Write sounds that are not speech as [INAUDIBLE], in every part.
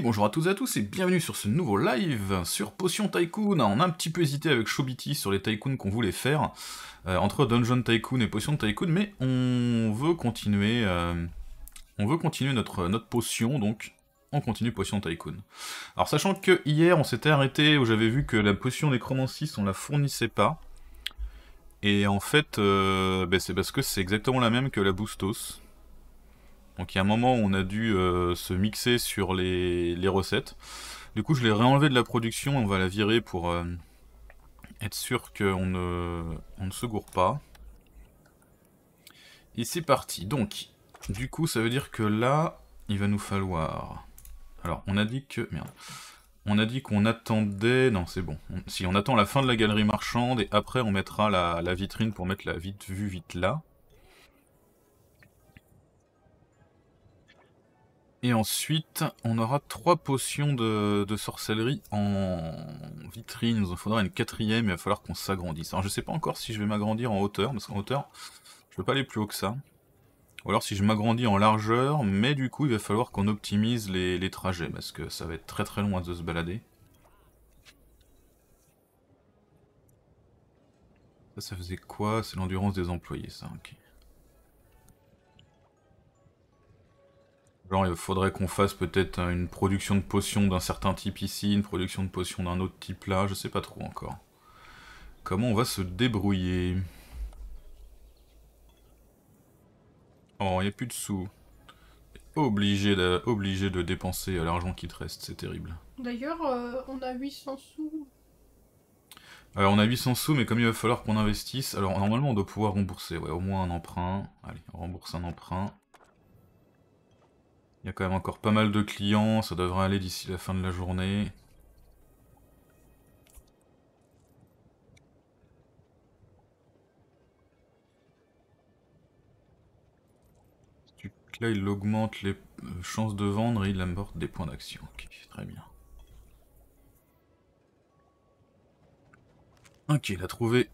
Bonjour à toutes et à tous et bienvenue sur ce nouveau live sur Potion Tycoon. On a un petit peu hésité avec Shobiti sur les tycoons qu'on voulait faire, euh, entre Dungeon Tycoon et Potion Tycoon, mais on veut continuer, euh, on veut continuer notre, notre potion, donc on continue Potion Tycoon. Alors sachant que hier on s'était arrêté où j'avais vu que la potion Necromancy on la fournissait pas, et en fait euh, ben, c'est parce que c'est exactement la même que la Boostos. Donc il y a un moment où on a dû euh, se mixer sur les, recettes. Du coup, je l'ai réenlevé de la production, on va la virer pour euh, être sûr qu'on ne, on ne se gourre pas. Et c'est parti. Donc, du coup, ça veut dire que là, il va nous falloir... Alors, on a dit que... Merde. On a dit qu'on attendait... Non, c'est bon. Si, on attend la fin de la galerie marchande, et après on mettra la, la vitrine pour mettre la vite vue vite là. Et ensuite, on aura trois potions de, sorcellerie en vitrine. Il nous en faudra une quatrième, il va falloir qu'on s'agrandisse. Alors je sais pas encore si je vais m'agrandir en hauteur, parce qu'en hauteur, je peux pas aller plus haut que ça. Ou alors si je m'agrandis en largeur, mais du coup il va falloir qu'on optimise les, trajets, parce que ça va être très très loin de se balader. Ça, ça faisait quoi? C'est l'endurance des employés, ça, ok. Genre, il faudrait qu'on fasse peut-être une production de potions d'un certain type ici, une production de potions d'un autre type là, je sais pas trop encore. Comment on va se débrouiller? Oh, il n'y a plus de sous. Obligé de, obligé de dépenser l'argent qui te reste, c'est terrible. D'ailleurs, euh, on a 800 sous. Alors on a 800 sous, mais comme il va falloir qu'on investisse, alors normalement on doit pouvoir rembourser, ouais, au moins un emprunt. Allez, on rembourse un emprunt. Il y a quand même encore pas mal de clients, ça devrait aller d'ici la fin de la journée. Là, il augmente les chances de vendre et il apporte des points d'action. Ok, très bien. Ok, il a trouvé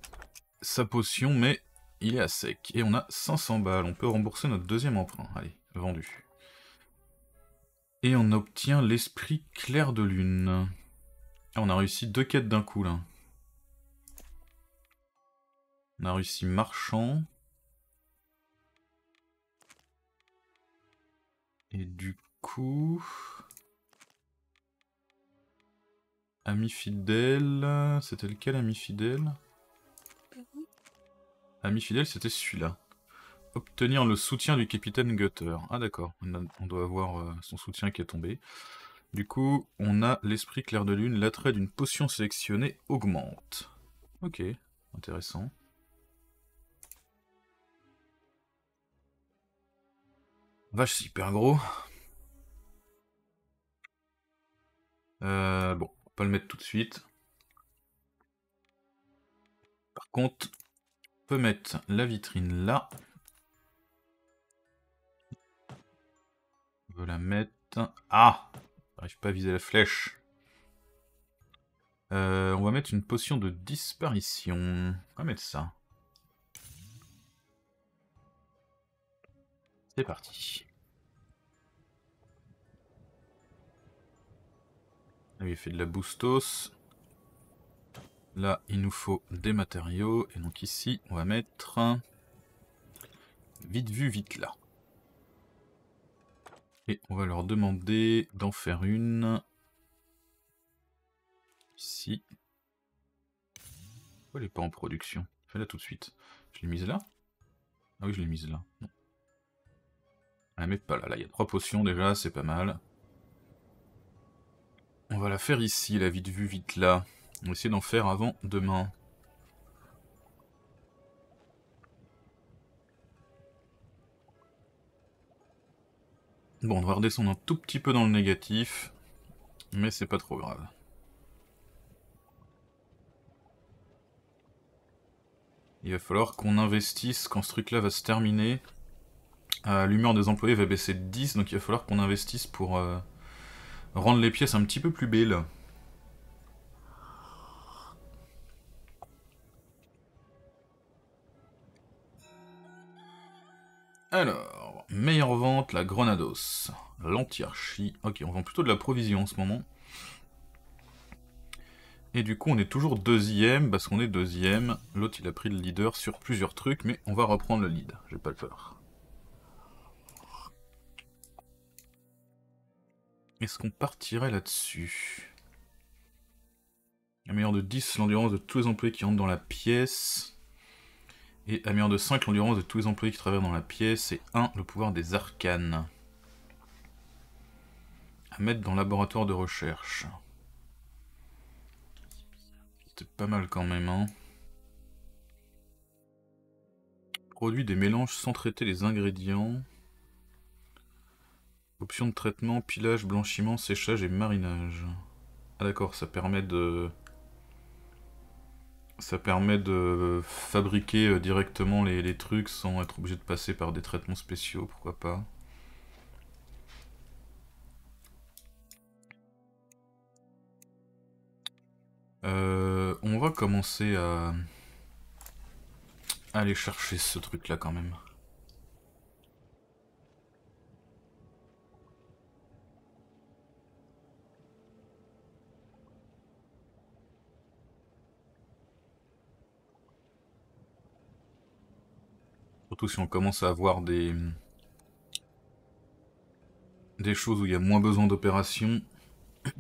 sa potion, mais il est à sec. Et on a 500 balles. On peut rembourser notre deuxième emprunt. Allez, vendu. Et on obtient l'esprit clair de lune. Ah, on a réussi deux quêtes d'un coup là. On a réussi marchand. Et du coup... Ami fidèle... C'était lequel ami fidèle? Ami fidèle c'était celui-là. Obtenir le soutien du capitaine Gutter. Ah d'accord, on, doit avoir euh, son soutien qui est tombé. Du coup, on a l'esprit clair de lune, l'attrait d'une potion sélectionnée augmente. Ok, intéressant. Vache super gros. Euh, bon, on va pas le mettre tout de suite. Par contre, on peut mettre la vitrine là. La mettre... Ah J'arrive pas à viser la flèche. Euh, on va mettre une potion de disparition. On va mettre ça. C'est parti. Là, il fait de la boostos. Là, il nous faut des matériaux. Et donc ici, on va mettre... Vite vu, vite là. On va leur demander d'en faire une. Ici. Pourquoi elle n'est pas en production Fais-la tout de suite. Je l'ai mise là? Ah oui, je l'ai mise là. Non. Elle met pas là. Là, il y a trois potions déjà, c'est pas mal. On va la faire ici, la vite vue, vite là. On va essayer d'en faire avant demain. Bon, on va redescendre un tout petit peu dans le négatif, mais c'est pas trop grave. Il va falloir qu'on investisse quand ce truc là va se terminer. Euh, L'humeur des employés va baisser de 10, donc il va falloir qu'on investisse pour euh, rendre les pièces un petit peu plus belles. Alors, meilleure vente la Grenados. L'antiarchie. Ok, on vend plutôt de la provision en ce moment. Et du coup, on est toujours deuxième, parce qu'on est deuxième. L'autre, il a pris le leader sur plusieurs trucs, mais on va reprendre le lead. J'ai pas peur. Est-ce qu'on partirait là-dessus? Améliore de 10 l'endurance de tous les employés qui rentrent dans la pièce. Et améliore de 5 l'endurance de tous les employés qui traversent dans la pièce. Et 1 le pouvoir des arcanes. À mettre dans le laboratoire de recherche. C'est pas mal quand même, hein. Produit des mélanges sans traiter les ingrédients. Option de traitement, pilage, blanchiment, séchage et marinage. Ah d'accord, ça permet de... Ça permet de fabriquer euh, directement les, les, trucs sans être obligé de passer par des traitements spéciaux, pourquoi pas. Euh, on va commencer à... aller chercher ce truc là quand même. Si on commence à avoir des... des choses où il y a moins besoin d'opérations. [COUGHS]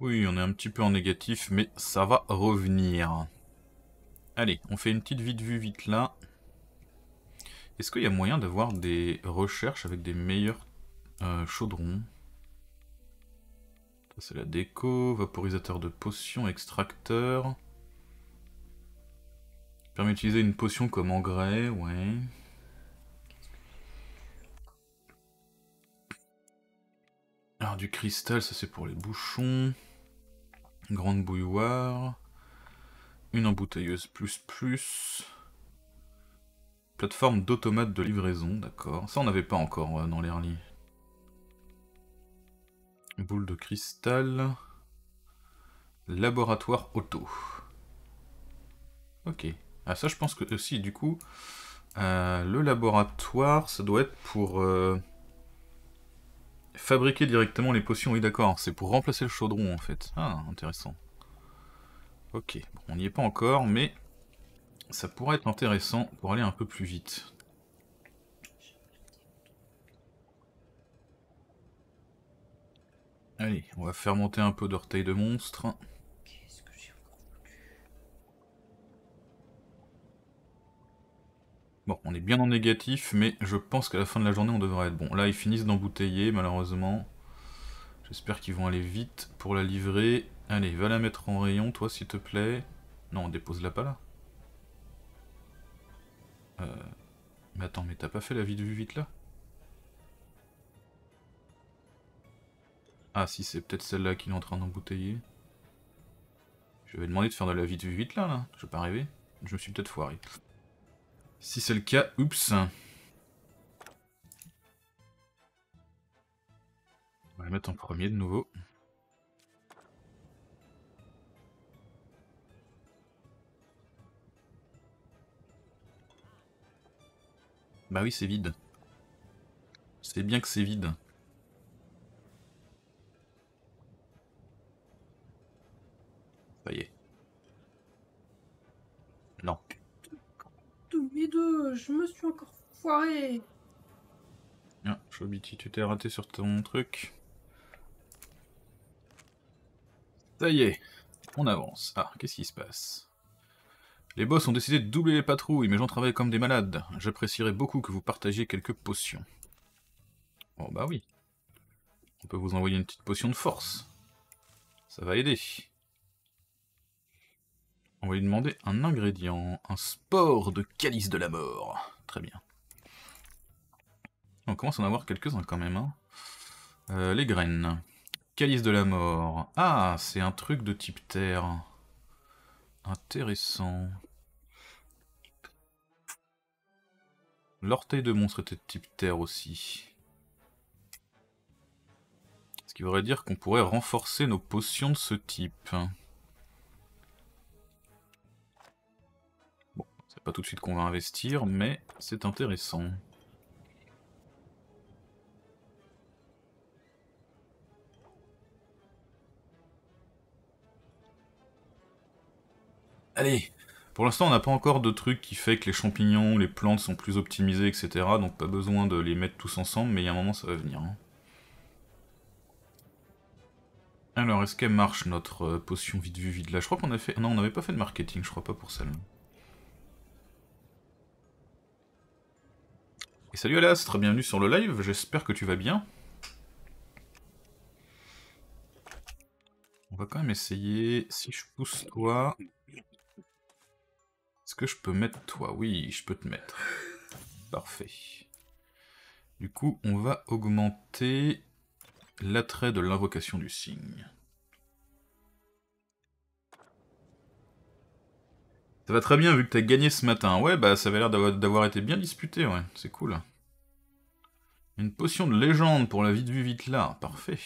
Oui, on est un petit peu en négatif, mais ça va revenir. Allez, on fait une petite vite vue vite là. Est-ce qu'il y a moyen d'avoir des recherches avec des meilleurs euh, chaudrons? C'est la déco, vaporisateur de potions, extracteur. Permet d'utiliser une potion comme engrais, ouais. Alors du cristal, ça c'est pour les bouchons. Grande bouilloire. Une embouteilleuse plus plus. Plateforme d'automate de livraison, d'accord. Ça on n'avait pas encore euh, dans l'early. Boule de cristal. Laboratoire auto. Ok. Ah ça je pense que aussi du coup, euh, le laboratoire ça doit être pour... Euh, Fabriquer directement les potions, oui d'accord, c'est pour remplacer le chaudron en fait. Ah, intéressant. Ok, on n'y est pas encore, mais ça pourrait être intéressant pour aller un peu plus vite. Allez, on va faire monter un peu d'orteil de monstre. Bon, on est bien en négatif, mais je pense qu'à la fin de la journée, on devrait être bon. Là, ils finissent d'embouteiller, malheureusement. J'espère qu'ils vont aller vite pour la livrer. Allez, va la mettre en rayon, toi, s'il te plaît. Non, dépose-la pas là. Euh... Mais attends, mais t'as pas fait la vie de vue vite là? Ah si, c'est peut-être celle-là qu'il est en train d'embouteiller. Je vais demander de faire de la vie de vue vite là, là. Je vais pas rêver. Je me suis peut-être foiré. Si c'est le cas, oups. On va la mettre en premier de nouveau. Bah oui, c'est vide. C'est bien que c'est vide. Ça y est. Non je me suis encore foiré. Ah, Chobiti, tu t'es raté sur ton truc. Ça y est, on avance. Ah, qu'est-ce qui se passe? Les boss ont décidé de doubler les patrouilles, mais j'en travaille comme des malades. J'apprécierais beaucoup que vous partagiez quelques potions. Bon bah oui. On peut vous envoyer une petite potion de force. Ça va aider. On va lui demander un ingrédient, un sport de calice de la mort. Très bien. On commence à en avoir quelques-uns quand même. Hein. Euh, les graines. Calice de la mort. Ah, c'est un truc de type terre. Intéressant. L'orteil de monstre était de type terre aussi. Ce qui voudrait dire qu'on pourrait renforcer nos potions de ce type. Pas tout de suite qu'on va investir, mais c'est intéressant. Allez Pour l'instant, on n'a pas encore de truc qui fait que les champignons, les plantes sont plus optimisés, etc. Donc pas besoin de les mettre tous ensemble, mais il y a un moment, ça va venir. Hein. Alors, est-ce qu'elle marche, notre euh, potion vide vue vide là? Je crois qu'on a fait... Non, on n'avait pas fait de marketing, je crois pas pour celle-là. Salut Alastre, bienvenue sur le live, j'espère que tu vas bien. On va quand même essayer, si je pousse toi, est-ce que je peux mettre toi? Oui, je peux te mettre. Parfait. Du coup, on va augmenter l'attrait de l'invocation du signe. Ça va très bien vu que t'as gagné ce matin. Ouais, bah ça avait l'air d'avoir été bien disputé, ouais. C'est cool. Une potion de légende pour la vie de vue vite là. Parfait.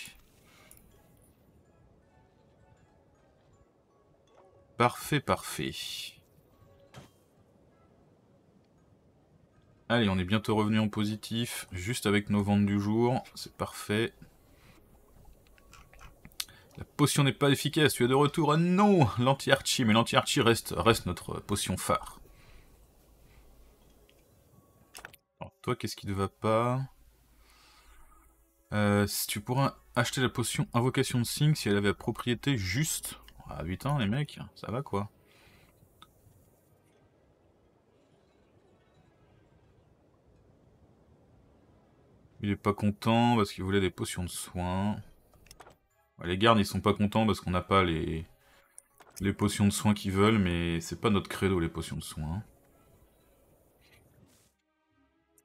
Parfait, parfait. Allez, on est bientôt revenu en positif, juste avec nos ventes du jour, c'est parfait. La potion n'est pas efficace, tu es de retour. Ah non L'anti-archi, mais l'anti-archi reste, reste notre potion phare. Alors, toi, qu'est-ce qui ne va pas? Euh, tu pourras acheter la potion Invocation de Sing si elle avait la propriété juste. Ah putain, les mecs, ça va quoi? Il est pas content parce qu'il voulait des potions de soins. Les gardes, ils sont pas contents parce qu'on n'a pas les... potions de soins qu'ils veulent, mais c'est pas notre credo, les potions de soins.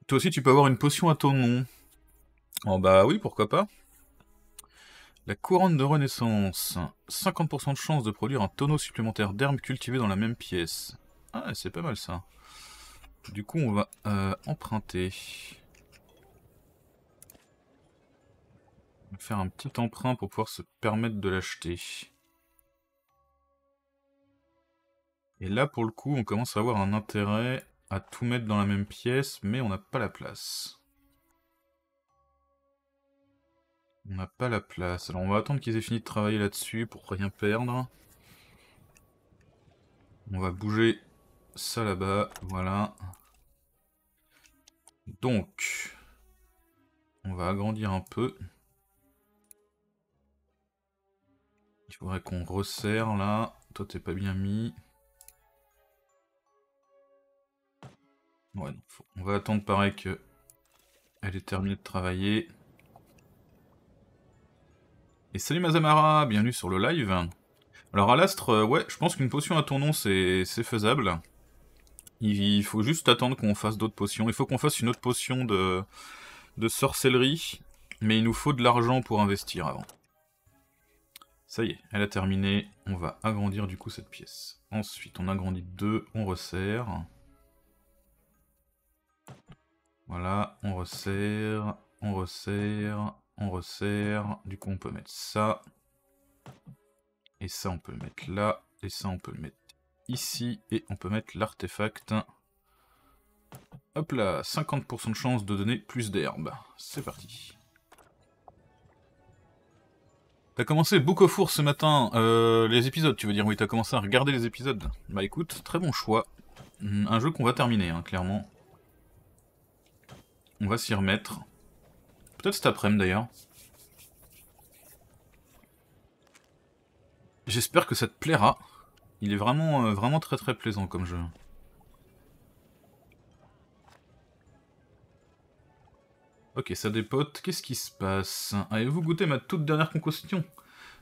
Toi aussi, tu peux avoir une potion à ton nom. Oh bah oui, pourquoi pas. La couronne de renaissance. 50% de chance de produire un tonneau supplémentaire d'herbes cultivées dans la même pièce. Ah, c'est pas mal ça. Du coup, on va euh, emprunter. On va faire un petit emprunt pour pouvoir se permettre de l'acheter. Et là, pour le coup, on commence à avoir un intérêt à tout mettre dans la même pièce, mais on n'a pas la place. On n'a pas la place. Alors on va attendre qu'ils aient fini de travailler là-dessus pour rien perdre. On va bouger ça là-bas, voilà. Donc, on va agrandir un peu. Il faudrait qu'on resserre là. Toi, t'es pas bien mis. Ouais, on va attendre pareil que elle est terminée de travailler. Et salut Mazamara, bienvenue sur le live. Alors Alastre, euh, ouais, je pense qu'une potion à ton nom c'est faisable. Il faut juste attendre qu'on fasse d'autres potions. Il faut qu'on fasse une autre potion de sorcellerie, mais il nous faut de l'argent pour investir avant. Ça y est, elle a terminé. On va agrandir du coup cette pièce. Ensuite, on agrandit deux, on resserre. Voilà, on resserre, on resserre, on resserre. Du coup, on peut mettre ça. Et ça, on peut le mettre là. Et ça, on peut le mettre ici. Et on peut mettre l'artefact. Hop là, 50% de chance de donner plus d'herbe. C'est parti. T'as commencé Book of War ce matin, euh, les épisodes, tu veux dire Oui, t'as commencé à regarder les épisodes. Bah écoute, très bon choix. Hmm, un jeu qu'on va terminer, hein, clairement. On va s'y remettre. Peut-être cet après-midi d'ailleurs. J'espère que ça te plaira. Il est vraiment, euh, vraiment très très plaisant comme jeu. Ok, ça dépote. Qu'est-ce qui se passe? Avez-vous goûté ma toute dernière concussion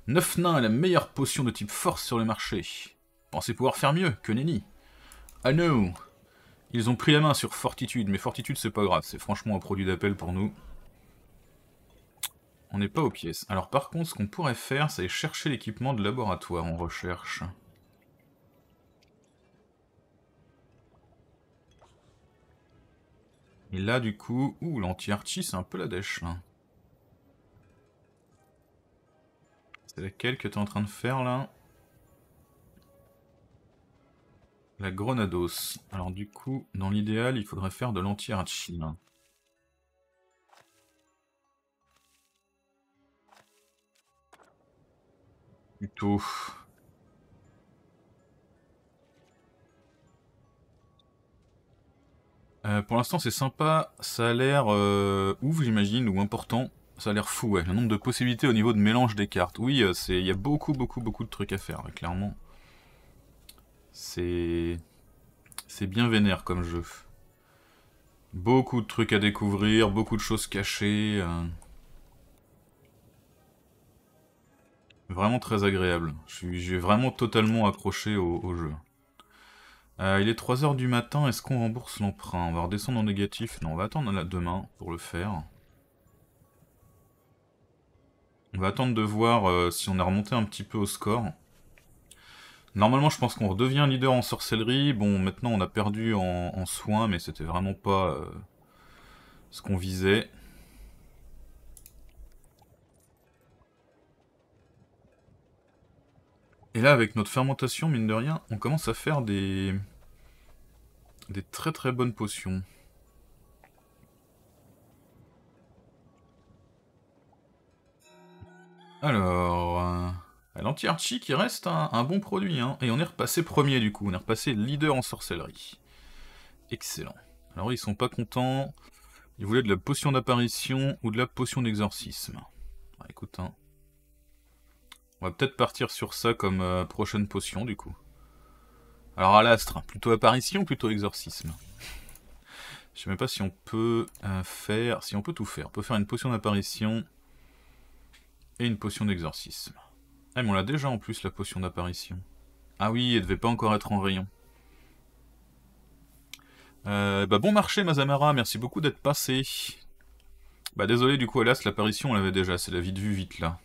Neuf nains est la meilleure potion de type force sur le marché. Pensez pouvoir faire mieux que Nenny. Ah no Ils ont pris la main sur Fortitude, mais Fortitude c'est pas grave, c'est franchement un produit d'appel pour nous. On n'est pas aux pièces. Alors par contre, ce qu'on pourrait faire, c'est chercher l'équipement de laboratoire en recherche. Et là, du coup... Ouh, l'anti-archi, c'est un peu la dèche, là. C'est laquelle que tu es en train de faire, là? La grenados. Alors du coup, dans l'idéal, il faudrait faire de l'anti-archi. Plutôt. Euh, pour l'instant c'est sympa, ça a l'air euh, ouf j'imagine, ou important. Ça a l'air fou, ouais. Le nombre de possibilités au niveau de mélange des cartes. Oui, euh, il y a beaucoup, beaucoup, beaucoup de trucs à faire, clairement. C'est... C'est bien vénère comme jeu. Beaucoup de trucs à découvrir, beaucoup de choses cachées. Vraiment très agréable. Je suis vraiment totalement accroché au jeu. Euh, il est 3h du matin, est-ce qu'on rembourse l'emprunt On va redescendre en négatif Non, on va attendre demain pour le faire. On va attendre de voir euh, si on a remonté un petit peu au score. Normalement, je pense qu'on redevient leader en sorcellerie. Bon, maintenant, on a perdu en, soins, mais c'était vraiment pas euh, ce qu'on visait. Et là, avec notre fermentation, mine de rien, on commence à faire des... Des très très bonnes potions. Alors... Euh, L'anti-archi qui reste un, bon produit, hein. Et on est repassé premier du coup, on est repassé leader en sorcellerie. Excellent. Alors ils sont pas contents. Ils voulaient de la potion d'apparition ou de la potion d'exorcisme. Bah, écoute, hein. On va peut-être partir sur ça comme euh, prochaine potion, du coup. Alors, à l'astre, plutôt apparition ou plutôt exorcisme? Je sais même pas si on peut euh, faire... Si on peut tout faire. On peut faire une potion d'apparition et une potion d'exorcisme. Ah, mais on l'a déjà en plus, la potion d'apparition. Ah oui, elle devait pas encore être en rayon. Euh, bah bon marché, Mazamara, merci beaucoup d'être passé. Bah désolé, du coup, hélas, l'apparition, on l'avait déjà, c'est la vie de vue vite, là.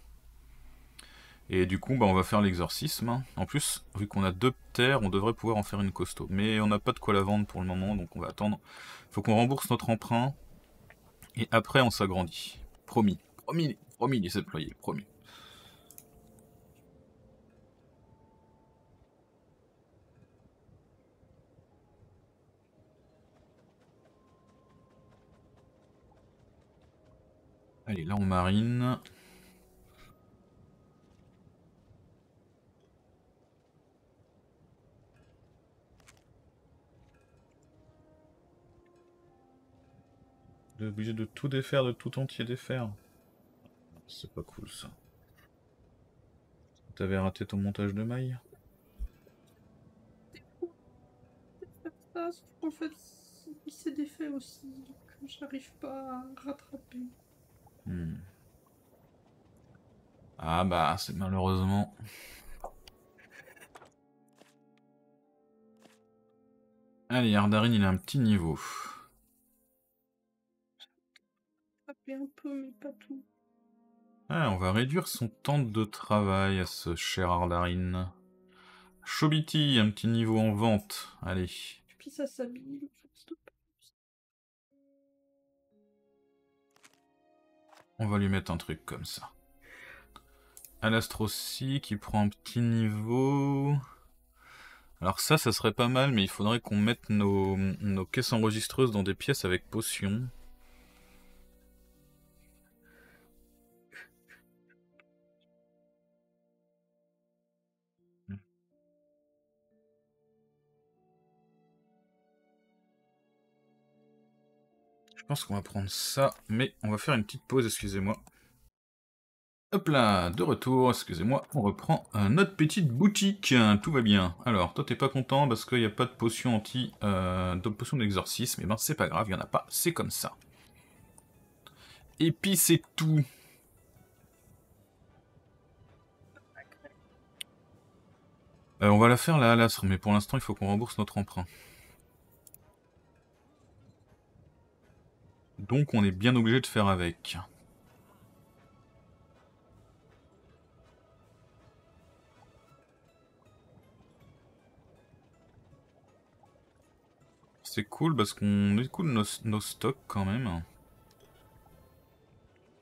Et du coup, bah, on va faire l'exorcisme. En plus, vu qu'on a deux terres, on devrait pouvoir en faire une costaud. Mais on n'a pas de quoi la vendre pour le moment, donc on va attendre. Faut qu'on rembourse notre emprunt. Et après, on s'agrandit. Promis. Promis, promis les employés, promis. Allez, là on marine. Obligé de tout défaire, de tout entier défaire. C'est pas cool ça. T'avais raté ton montage de maille? En fait, il s'est défait aussi, donc j'arrive pas à rattraper. Hmm. Ah bah, c'est malheureusement... Allez, Ardarin, il a un petit niveau. Un peu, mais pas tout. Ah, on va réduire son temps de travail à ce cher Ardarine. Chobiti, un petit niveau en vente. Allez. Puis ça s'habille. On va lui mettre un truc comme ça. Alastrossi qui prend un petit niveau. Alors ça, ça serait pas mal, mais il faudrait qu'on mette nos, nos caisses enregistreuses dans des pièces avec potions. Pense qu'on va prendre ça, mais on va faire une petite pause, excusez-moi. Hop là, de retour, excusez-moi, on reprend notre petite boutique, tout va bien. Alors, toi t'es pas content parce qu'il n'y a pas de potion anti, euh, d'exorcisme, et eh ben c'est pas grave, il n'y en a pas, c'est comme ça. Et puis c'est tout. Euh, on va la faire là à l'astre, mais pour l'instant il faut qu'on rembourse notre emprunt. Donc on est bien obligé de faire avec. C'est cool parce qu'on écoute nos, nos stocks quand même.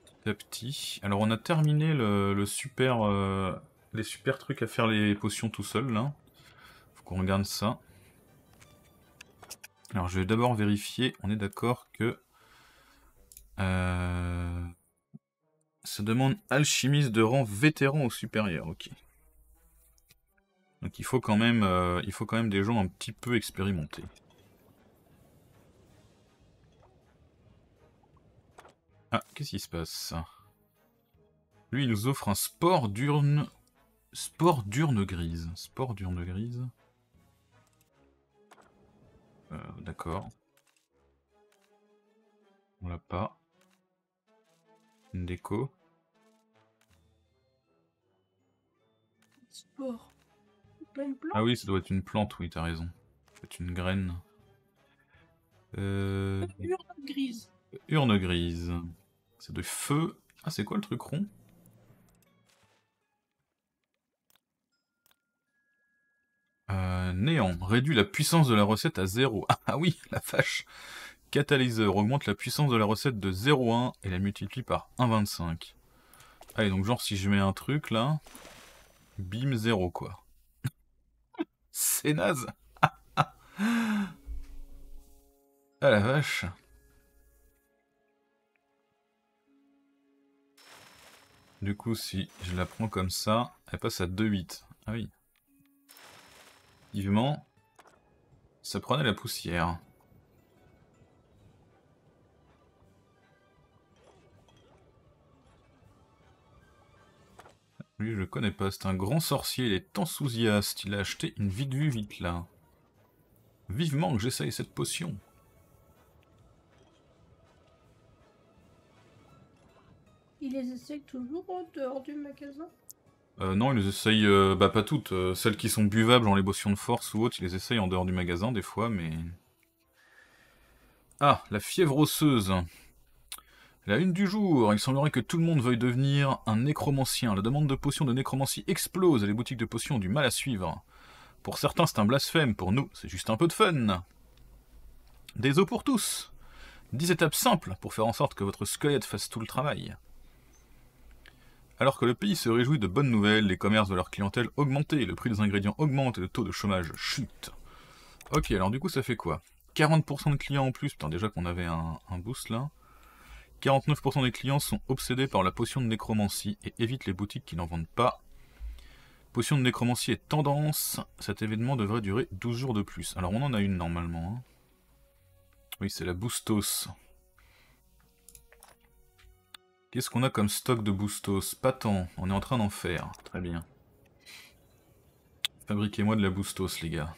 Petit à petit. Alors on a terminé le, super, euh, les super trucs à faire les potions tout seul là. Faut qu'on regarde ça. Alors je vais d'abord vérifier, on est d'accord que... Euh, ça demande alchimiste de rang vétéran ou supérieur, ok. Donc il faut quand même, euh, il faut quand même des gens un petit peu expérimentés. Ah, qu'est-ce qui se passe? Lui, il nous offre un sport d'urne... Sport d'urne grise. Sport d'urne grise. Euh, D'accord. On l'a pas. Une déco. Sport. Pas une plante Ah oui, ça doit être une plante, oui, t'as raison. Ça doit être une graine. Euh... Urne grise. Urne grise. C'est de feu. Ah, c'est quoi le truc rond? Euh, néant. Réduit la puissance de la recette à 0. [LAUGHS] Ah oui, la vache. Catalyseur. Augmente la puissance de la recette de 0,1 et la multiplie par 1,25. Allez, donc genre si je mets un truc là... Bim 0 quoi. [LAUGHS] C'est naze. [LAUGHS] ah la vache. Du coup, si je la prends comme ça, elle passe à 2,8. Ah oui. Vivement, ça prenait la poussière. Lui, je le connais pas. C'est un grand sorcier, il est enthousiaste. Il a acheté une vite vue vite là. Vivement que j'essaye cette potion. Il les essaye toujours en dehors du magasin? Euh, non, il les essaye, euh, bah pas toutes. euh, celles qui sont buvables, genre les potions de force ou autres, il les essaye en dehors du magasin des fois, mais... Ah, la fièvre osseuse. La une du jour, il semblerait que tout le monde veuille devenir un nécromancien. La demande de potions de nécromancie explose et les boutiques de potions ont du mal à suivre. Pour certains, c'est un blasphème, pour nous, c'est juste un peu de fun. Des os pour tous 10 étapes simples pour faire en sorte que votre squelette fasse tout le travail. Alors que le pays se réjouit de bonnes nouvelles, les commerces de leur clientèle augmentent, le prix des ingrédients augmente et le taux de chômage chute. Ok, alors du coup ça fait quoi? 40% de clients en plus, putain déjà qu'on avait un, un boost là. 49% des clients sont obsédés par la potion de nécromancie et évitent les boutiques qui n'en vendent pas. Potion de nécromancie est tendance, cet événement devrait durer 12 jours de plus. Alors on en a une normalement. hein. Oui, c'est la Boostos. Qu'est-ce qu'on a comme stock de Boostos? Pas tant, on est en train d'en faire. Très bien. Fabriquez-moi de la Boostos, les gars.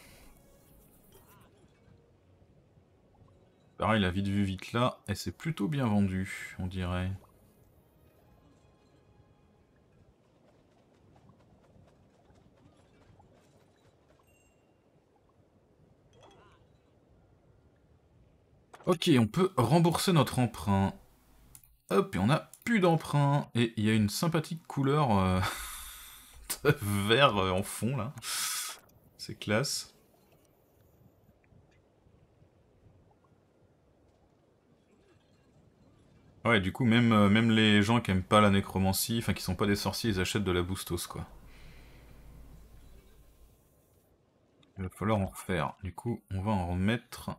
Pareil, la vite vue vite là, elle s'est plutôt bien vendue, on dirait. Ok, on peut rembourser notre emprunt. Hop, et on a plus d'emprunt. Et il y a une sympathique couleur euh, [LAUGHS] de vert euh, en fond là. C'est classe. Ouais, du coup, même, euh, même les gens qui aiment pas la nécromancie, enfin qui sont pas des sorciers, ils achètent de la boostos quoi. Il va falloir en refaire. Du coup, on va en remettre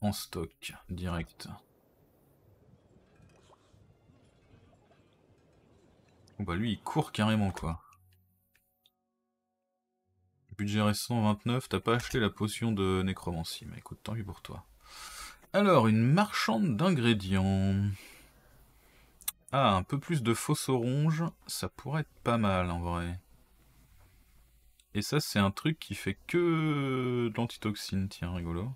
en stock direct. Bon bah lui il court carrément quoi. Budget récent 29, t'as pas acheté la potion de nécromancie, mais écoute, tant pis pour toi. Alors, une marchande d'ingrédients. Ah, un peu plus de fausse orange, ça pourrait être pas mal en vrai. Et ça c'est un truc qui fait que de l'antitoxine, tiens, rigolo.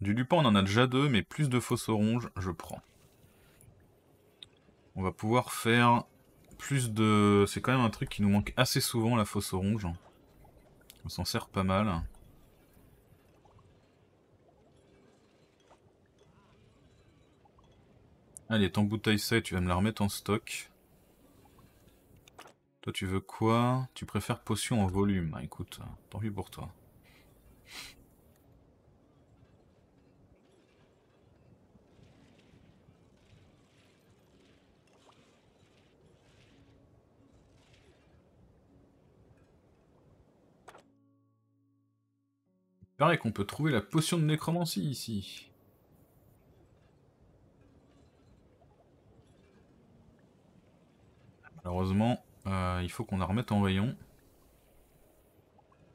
Du Lupin, on en a déjà deux, mais plus de fausse orange, je prends. On va pouvoir faire plus de... C'est quand même un truc qui nous manque assez souvent, la fausse orange. On s'en sert pas mal. Allez, ton bouteille ça, tu vas me la remettre en stock. Toi, tu veux quoi? Tu préfères potion en volume. Ah, écoute, tant pis pour toi. paraît qu'on peut trouver la potion de nécromancie ici. Malheureusement, euh, il faut qu'on la remette en rayon.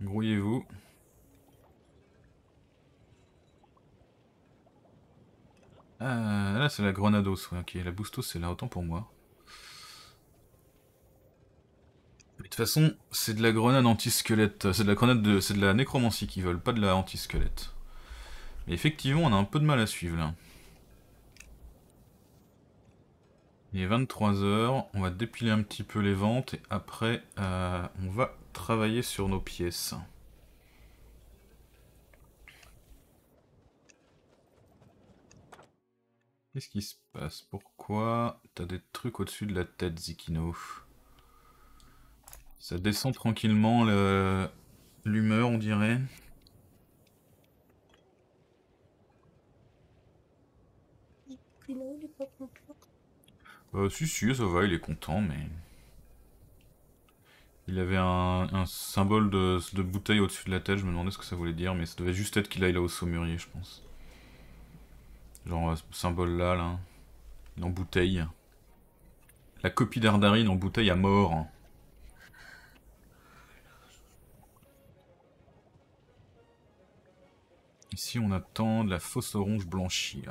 Grouillez-vous. Ah, là c'est la grenados, ok, la boostos c'est là, autant pour moi. de toute façon, c'est de la grenade anti-squelette, c'est de la grenade de... c'est de la nécromancie qu'ils veulent, pas de la anti-squelette. Mais effectivement, on a un peu de mal à suivre là. Il est 23h, on va dépiler un petit peu les ventes et après euh, on va travailler sur nos pièces. Qu'est-ce qui se passe? Pourquoi t'as des trucs au-dessus de la tête, Zikino? Ça descend tranquillement l'humeur, on dirait? Euh, si, si, ça va, il est content, mais... Il avait un, symbole de, bouteille au-dessus de la tête, je me demandais ce que ça voulait dire, mais ça devait juste être qu'il aille là au saumurier, je pense. Genre, euh, ce symbole-là, là. En bouteille. La copie d'Ardarine en bouteille à mort. Ici, on attend de la fausse orange blanchie.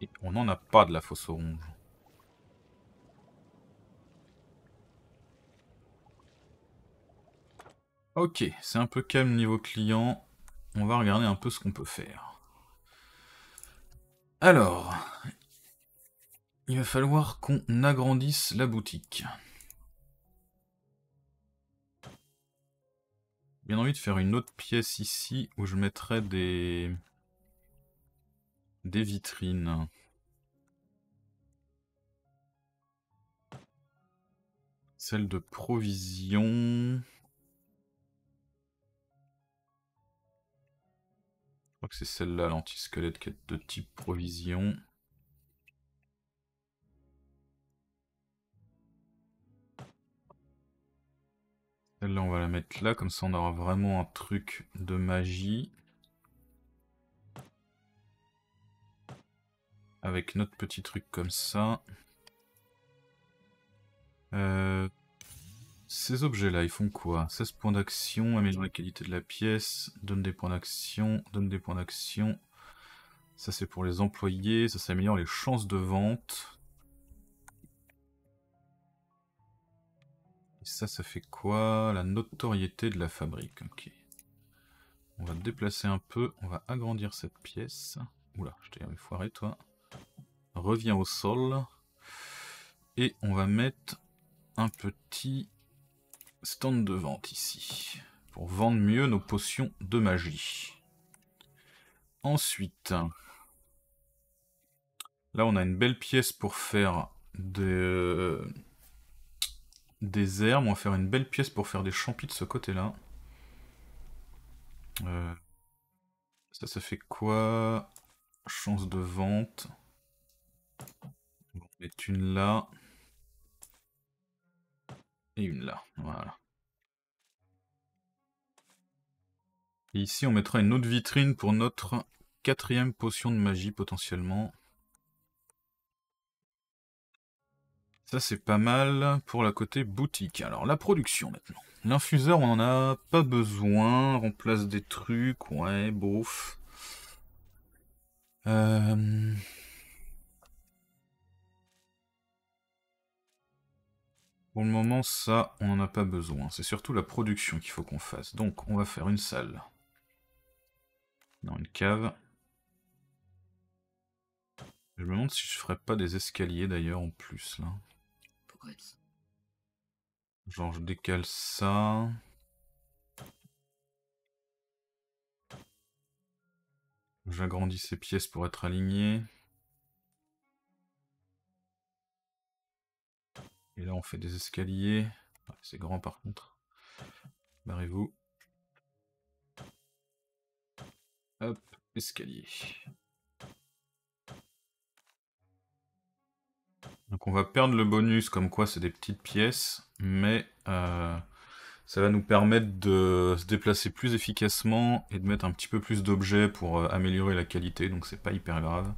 Et on n'en a pas de la fausse orange. Ok, c'est un peu calme niveau client. On va regarder un peu ce qu'on peut faire. Alors, il va falloir qu'on agrandisse la boutique. Bien envie de faire une autre pièce ici où je mettrai des des vitrines. Celle de provision. Je crois que c'est celle-là, l'anti-squelette qui est de type provision. Celle-là, on va la mettre là, comme ça on aura vraiment un truc de magie. Avec notre petit truc comme ça. Euh, ces objets-là, ils font quoi? 16 points d'action, améliore la qualité de la pièce, donne des points d'action, donne des points d'action. Ça c'est pour les employés, ça s'améliore les chances de vente. Et ça, ça fait quoi? La notoriété de la fabrique, ok. On va déplacer un peu, on va agrandir cette pièce. Oula, je t'ai foiré toi revient au sol. Et on va mettre un petit stand de vente ici. Pour vendre mieux nos potions de magie. Ensuite, là on a une belle pièce pour faire des, des herbes. On va faire une belle pièce pour faire des champis de ce côté-là. Euh, ça, ça fait quoi? Chance de vente. On mettre une là. Et une là. Voilà. Et ici, on mettra une autre vitrine pour notre quatrième potion de magie potentiellement. Ça, c'est pas mal pour la côté boutique. Alors, la production maintenant. L'infuseur, on en a pas besoin. remplace des trucs, ouais, bof. Euh... Pour le moment, ça, on n'en a pas besoin. C'est surtout la production qu'il faut qu'on fasse. Donc, on va faire une salle. Dans une cave. Je me demande si je ferais pas des escaliers d'ailleurs en plus là. Pourquoi Genre je décale ça. J'agrandis ces pièces pour être alignées. Et là, on fait des escaliers. C'est grand par contre. Barrez-vous. Hop, escalier. Donc on va perdre le bonus, comme quoi c'est des petites pièces, mais euh, Ça va nous permettre de se déplacer plus efficacement et de mettre un petit peu plus d'objets pour euh, améliorer la qualité, donc c'est pas hyper grave.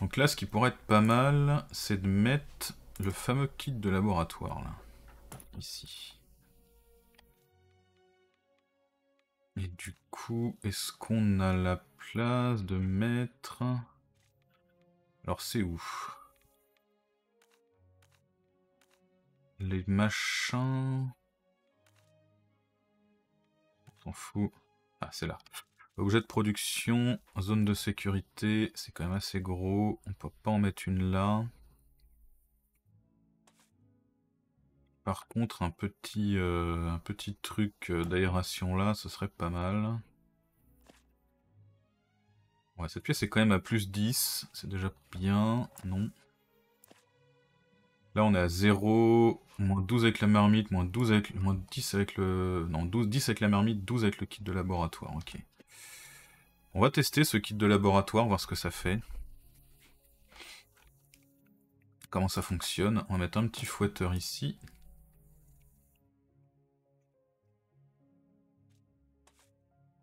Donc là, ce qui pourrait être pas mal, c'est de mettre le fameux kit de laboratoire, là. Ici. Et du coup, est-ce qu'on a la place de mettre... Alors c'est où? Les machins... On s'en fout. Ah, c'est là. Objet de production, zone de sécurité, c'est quand même assez gros. On peut pas en mettre une là. Par contre, un petit, euh, un petit truc euh, d'aération là, ce serait pas mal. Ouais, cette pièce est quand même à plus 10, c'est déjà bien, non. Là on est à 0, moins 12 avec la marmite, moins 12 avec, moins 10 avec le... Non, 12, 10 avec la marmite, 12 avec le kit de laboratoire, ok. On va tester ce kit de laboratoire, voir ce que ça fait. Comment ça fonctionne. On va mettre un petit fouetteur ici.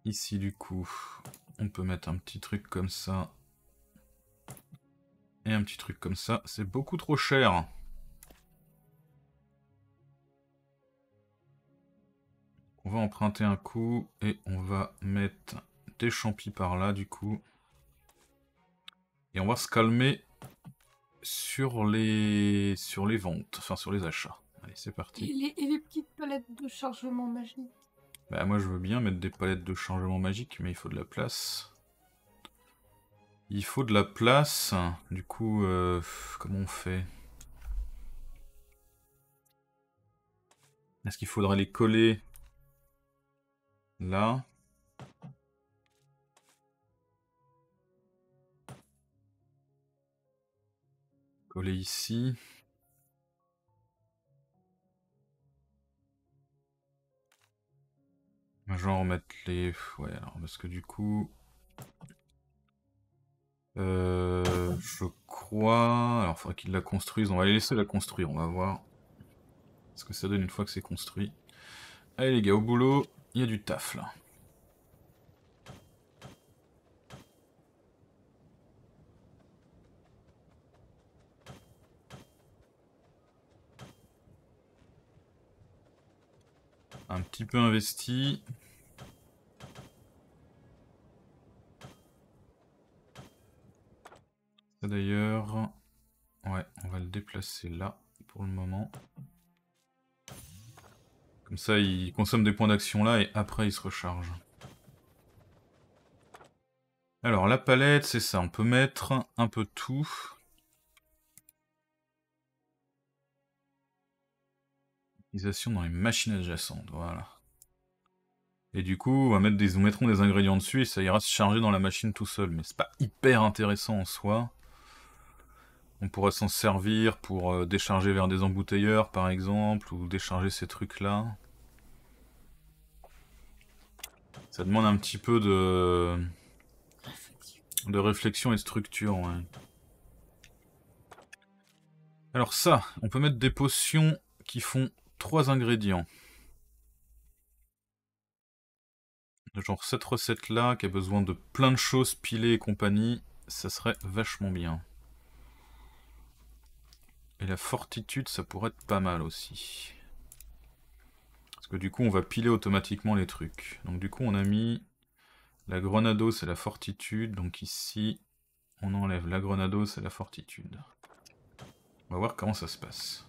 Ici, du coup, on peut mettre un petit truc comme ça. Et un petit truc comme ça. C'est beaucoup trop cher. On va emprunter un coup et on va mettre des champis par là, du coup. Et on va se calmer sur les, sur les ventes, enfin sur les achats. Allez, c'est parti. et les petites palettes de chargement magique bah moi je veux bien mettre des palettes de changement magique, mais il faut de la place. Il faut de la place. Du coup, euh, comment on fait? Est-ce qu'il faudrait les coller? Là Coller ici Genre mettre les... Ouais, alors parce que du coup... Euh, je crois... Alors faudrait qu'ils la construisent. On va les laisser la construire, on va voir. Ce que ça donne une fois que c'est construit. Allez les gars, au boulot, il y a du taf là. Un petit peu investi. Ça d'ailleurs... Ouais, on va le déplacer là pour le moment. Comme ça, il consomme des points d'action là et après il se recharge. Alors la palette, c'est ça, on peut mettre un peu tout. Dans les machines adjacentes, voilà. Et du coup, on va mettre des, nous mettrons des ingrédients dessus et ça ira se charger dans la machine tout seul. Mais c'est pas hyper intéressant en soi. On pourrait s'en servir pour euh, décharger vers des embouteilleurs par exemple, ou décharger ces trucs là. Ça demande un petit peu de, de réflexion et de structure, ouais. Alors ça, on peut mettre des potions qui font trois ingrédients. Genre cette recette là qui a besoin de plein de choses pilées et compagnie, ça serait vachement bien. Et la fortitude ça pourrait être pas mal aussi. Parce que du coup on va piler automatiquement les trucs. Donc du coup on a mis la grenados et la fortitude. Donc ici on enlève la grenados et la fortitude. On va voir comment ça se passe.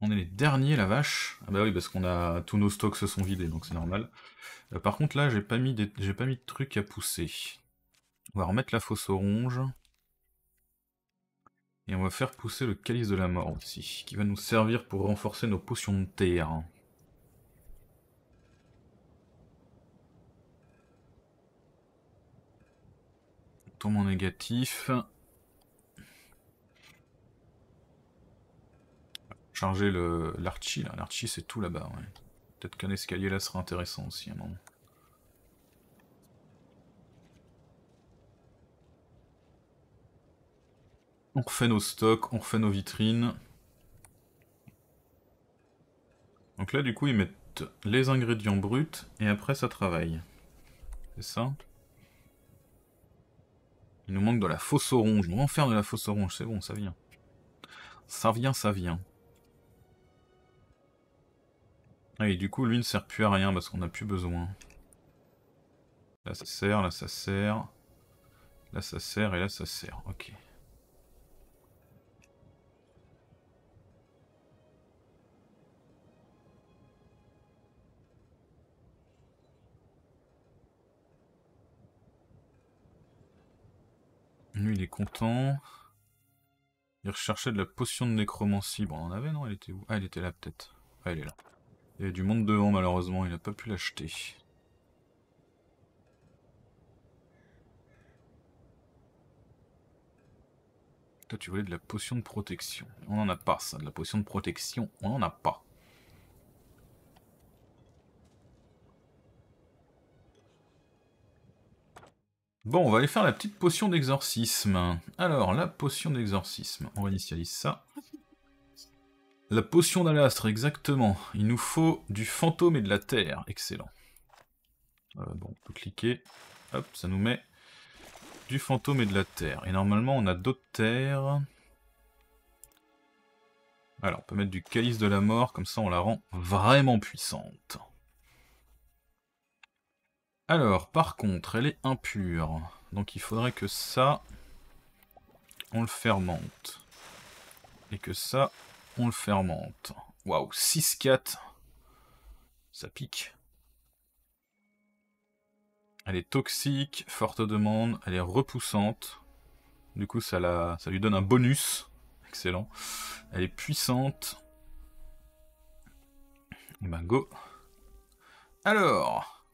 On est les derniers, la vache. Ah bah oui, parce qu'on a tous nos stocks se sont vidés, donc c'est normal. Euh, par contre, là, j'ai pas mis j'ai pas mis de trucs à pousser. On va remettre la fosse orange. Et on va faire pousser le calice de la mort aussi, qui va nous servir pour renforcer nos potions de terre. Tombe en négatif. Charger l'archi, là. L'archi, c'est tout là-bas, ouais. Peut-être qu'un escalier là sera intéressant aussi un moment. On refait nos stocks, on refait nos vitrines. Donc là, du coup, ils mettent les ingrédients bruts et après ça travaille. C'est ça Il nous manque de la fosse orange. On va en faire de la fosse orange, c'est bon, ça vient. Ça vient, ça vient. Ah, et du coup, lui ne sert plus à rien parce qu'on n'a plus besoin. Là, ça sert, là, ça sert. Là, ça sert et là, ça sert. Ok. Lui, il est content. Il recherchait de la potion de nécromancie. Bon, on en avait, non? Elle était où? Ah, elle était là, peut-être. Ah, elle est là. Il y avait du monde devant, malheureusement. Il n'a pas pu l'acheter. Toi, tu voulais de la potion de protection. On n'en a pas, ça. De la potion de protection, on n'en a pas. Bon, on va aller faire la petite potion d'exorcisme. Alors, la potion d'exorcisme. On initialise ça. La potion d'alastre, exactement. Il nous faut du fantôme et de la terre. Excellent. Euh, bon, on peut cliquer. Hop, ça nous met du fantôme et de la terre. Et normalement, on a d'autres terres. Alors, on peut mettre du calice de la mort, comme ça on la rend vraiment puissante. Alors, par contre, elle est impure. Donc il faudrait que ça, on le fermente. Et que ça, on le fermente. Waouh, 6-4. Ça pique. Elle est toxique, forte demande, elle est repoussante. Du coup, ça, la, ça lui donne un bonus. Excellent. Elle est puissante. Et ben go. Alors,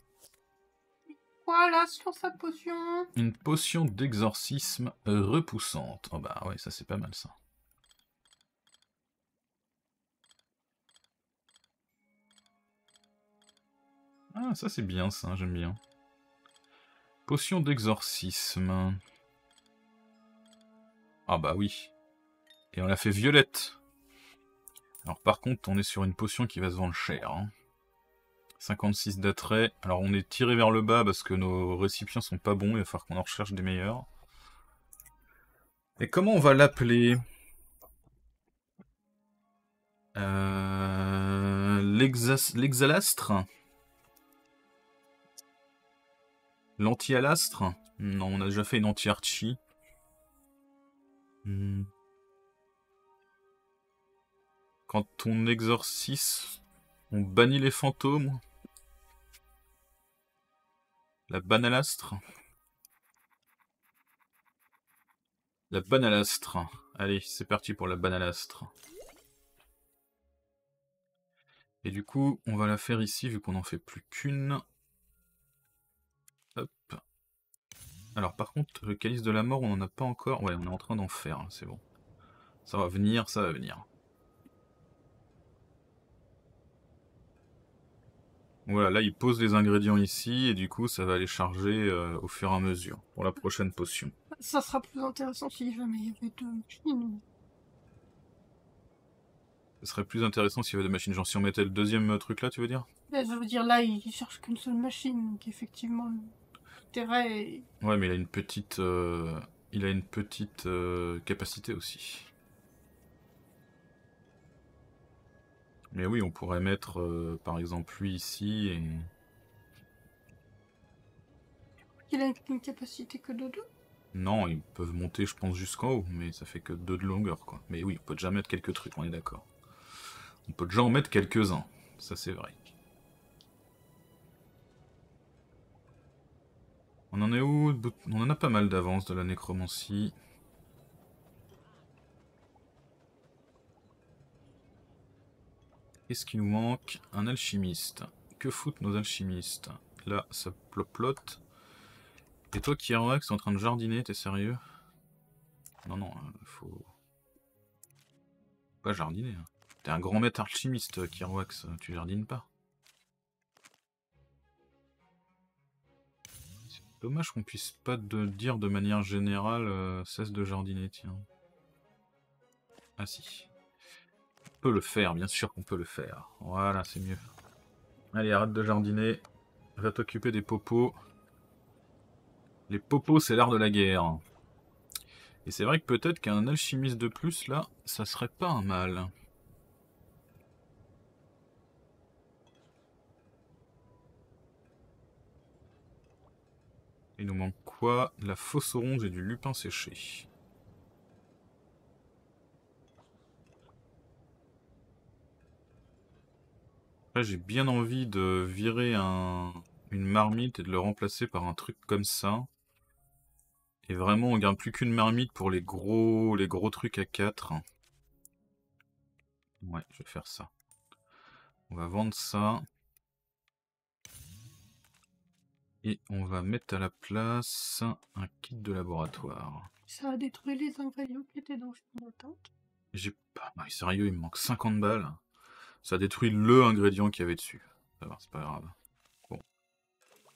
voilà sur sa potion. Une potion d'exorcisme repoussante. Oh bah ouais, ça c'est pas mal ça. Ah, ça c'est bien ça, j'aime bien. Potion d'exorcisme. Ah bah oui. Et on l'a fait violette. Alors par contre, on est sur une potion qui va se vendre cher. Hein. 56 d'attrait. Alors on est tiré vers le bas parce que nos récipients sont pas bons, il va falloir qu'on en recherche des meilleurs. Et comment on va l'appeler? Euh, L'exalastre? L'anti-alastre? Non, on a déjà fait une anti-archie. Hmm. Quand on exorcise, on bannit les fantômes? La banalastre? La banalastre. Allez, c'est parti pour la banalastre. Et du coup, on va la faire ici, vu qu'on n'en fait plus qu'une. Hop. Alors par contre, le calice de la mort, on n'en a pas encore. Ouais, on est en train d'en faire, hein, c'est bon. Ça va venir, ça va venir. Voilà, là il pose les ingrédients ici et du coup ça va les charger euh, au fur et à mesure pour la prochaine potion. Ça sera plus intéressant si jamais il y avait deux machines. Ce serait plus intéressant s'il y avait deux machines. Genre si on mettait le deuxième euh, truc là, tu veux dire? Je veux dire, là il cherche qu'une seule machine, donc effectivement Ouais, mais il a une petite, euh, il a une petite capacité aussi. Mais oui, on pourrait mettre euh, par exemple lui ici et. Il a une capacité que de deux? Non, ils peuvent monter, je pense, jusqu'en haut, mais ça fait que deux de longueur, quoi. Mais oui, on peut déjà mettre quelques trucs, on est d'accord. On peut déjà en mettre quelques-uns, ça c'est vrai. On en est où On en a pas mal d'avance de la nécromancie. Qu'est-ce qui nous manque Un alchimiste. Que foutent nos alchimistes Là, ça ploplote. Et toi, es en train de jardiner, t'es sérieux Non, non, hein, faut... Pas jardiner. Hein. T'es un grand maître alchimiste, Kirwax, tu jardines pas. Dommage qu'on puisse pas dire de manière générale, euh, cesse de jardiner, tiens. Ah si. On peut le faire, bien sûr qu'on peut le faire. Voilà, c'est mieux. Allez, arrête de jardiner. Va t'occuper des popos. Les popos, c'est l'art de la guerre. Et c'est vrai que peut-être qu'un alchimiste de plus, là, ça serait pas un mal. Il nous manque quoi? La fausse orange et du lupin séché. j'ai bien envie de virer un, une marmite et de le remplacer par un truc comme ça. Et vraiment, on garde plus qu'une marmite pour les gros, les gros trucs à 4. Ouais, je vais faire ça. On va vendre ça. Et on va mettre à la place un kit de laboratoire. Ça a détruit les ingrédients qui étaient dans la tente J'ai pas... Sérieux, il me manque 50 balles. Ça détruit le ingrédient qu'il y avait dessus. Ça va, c'est pas grave. Bon.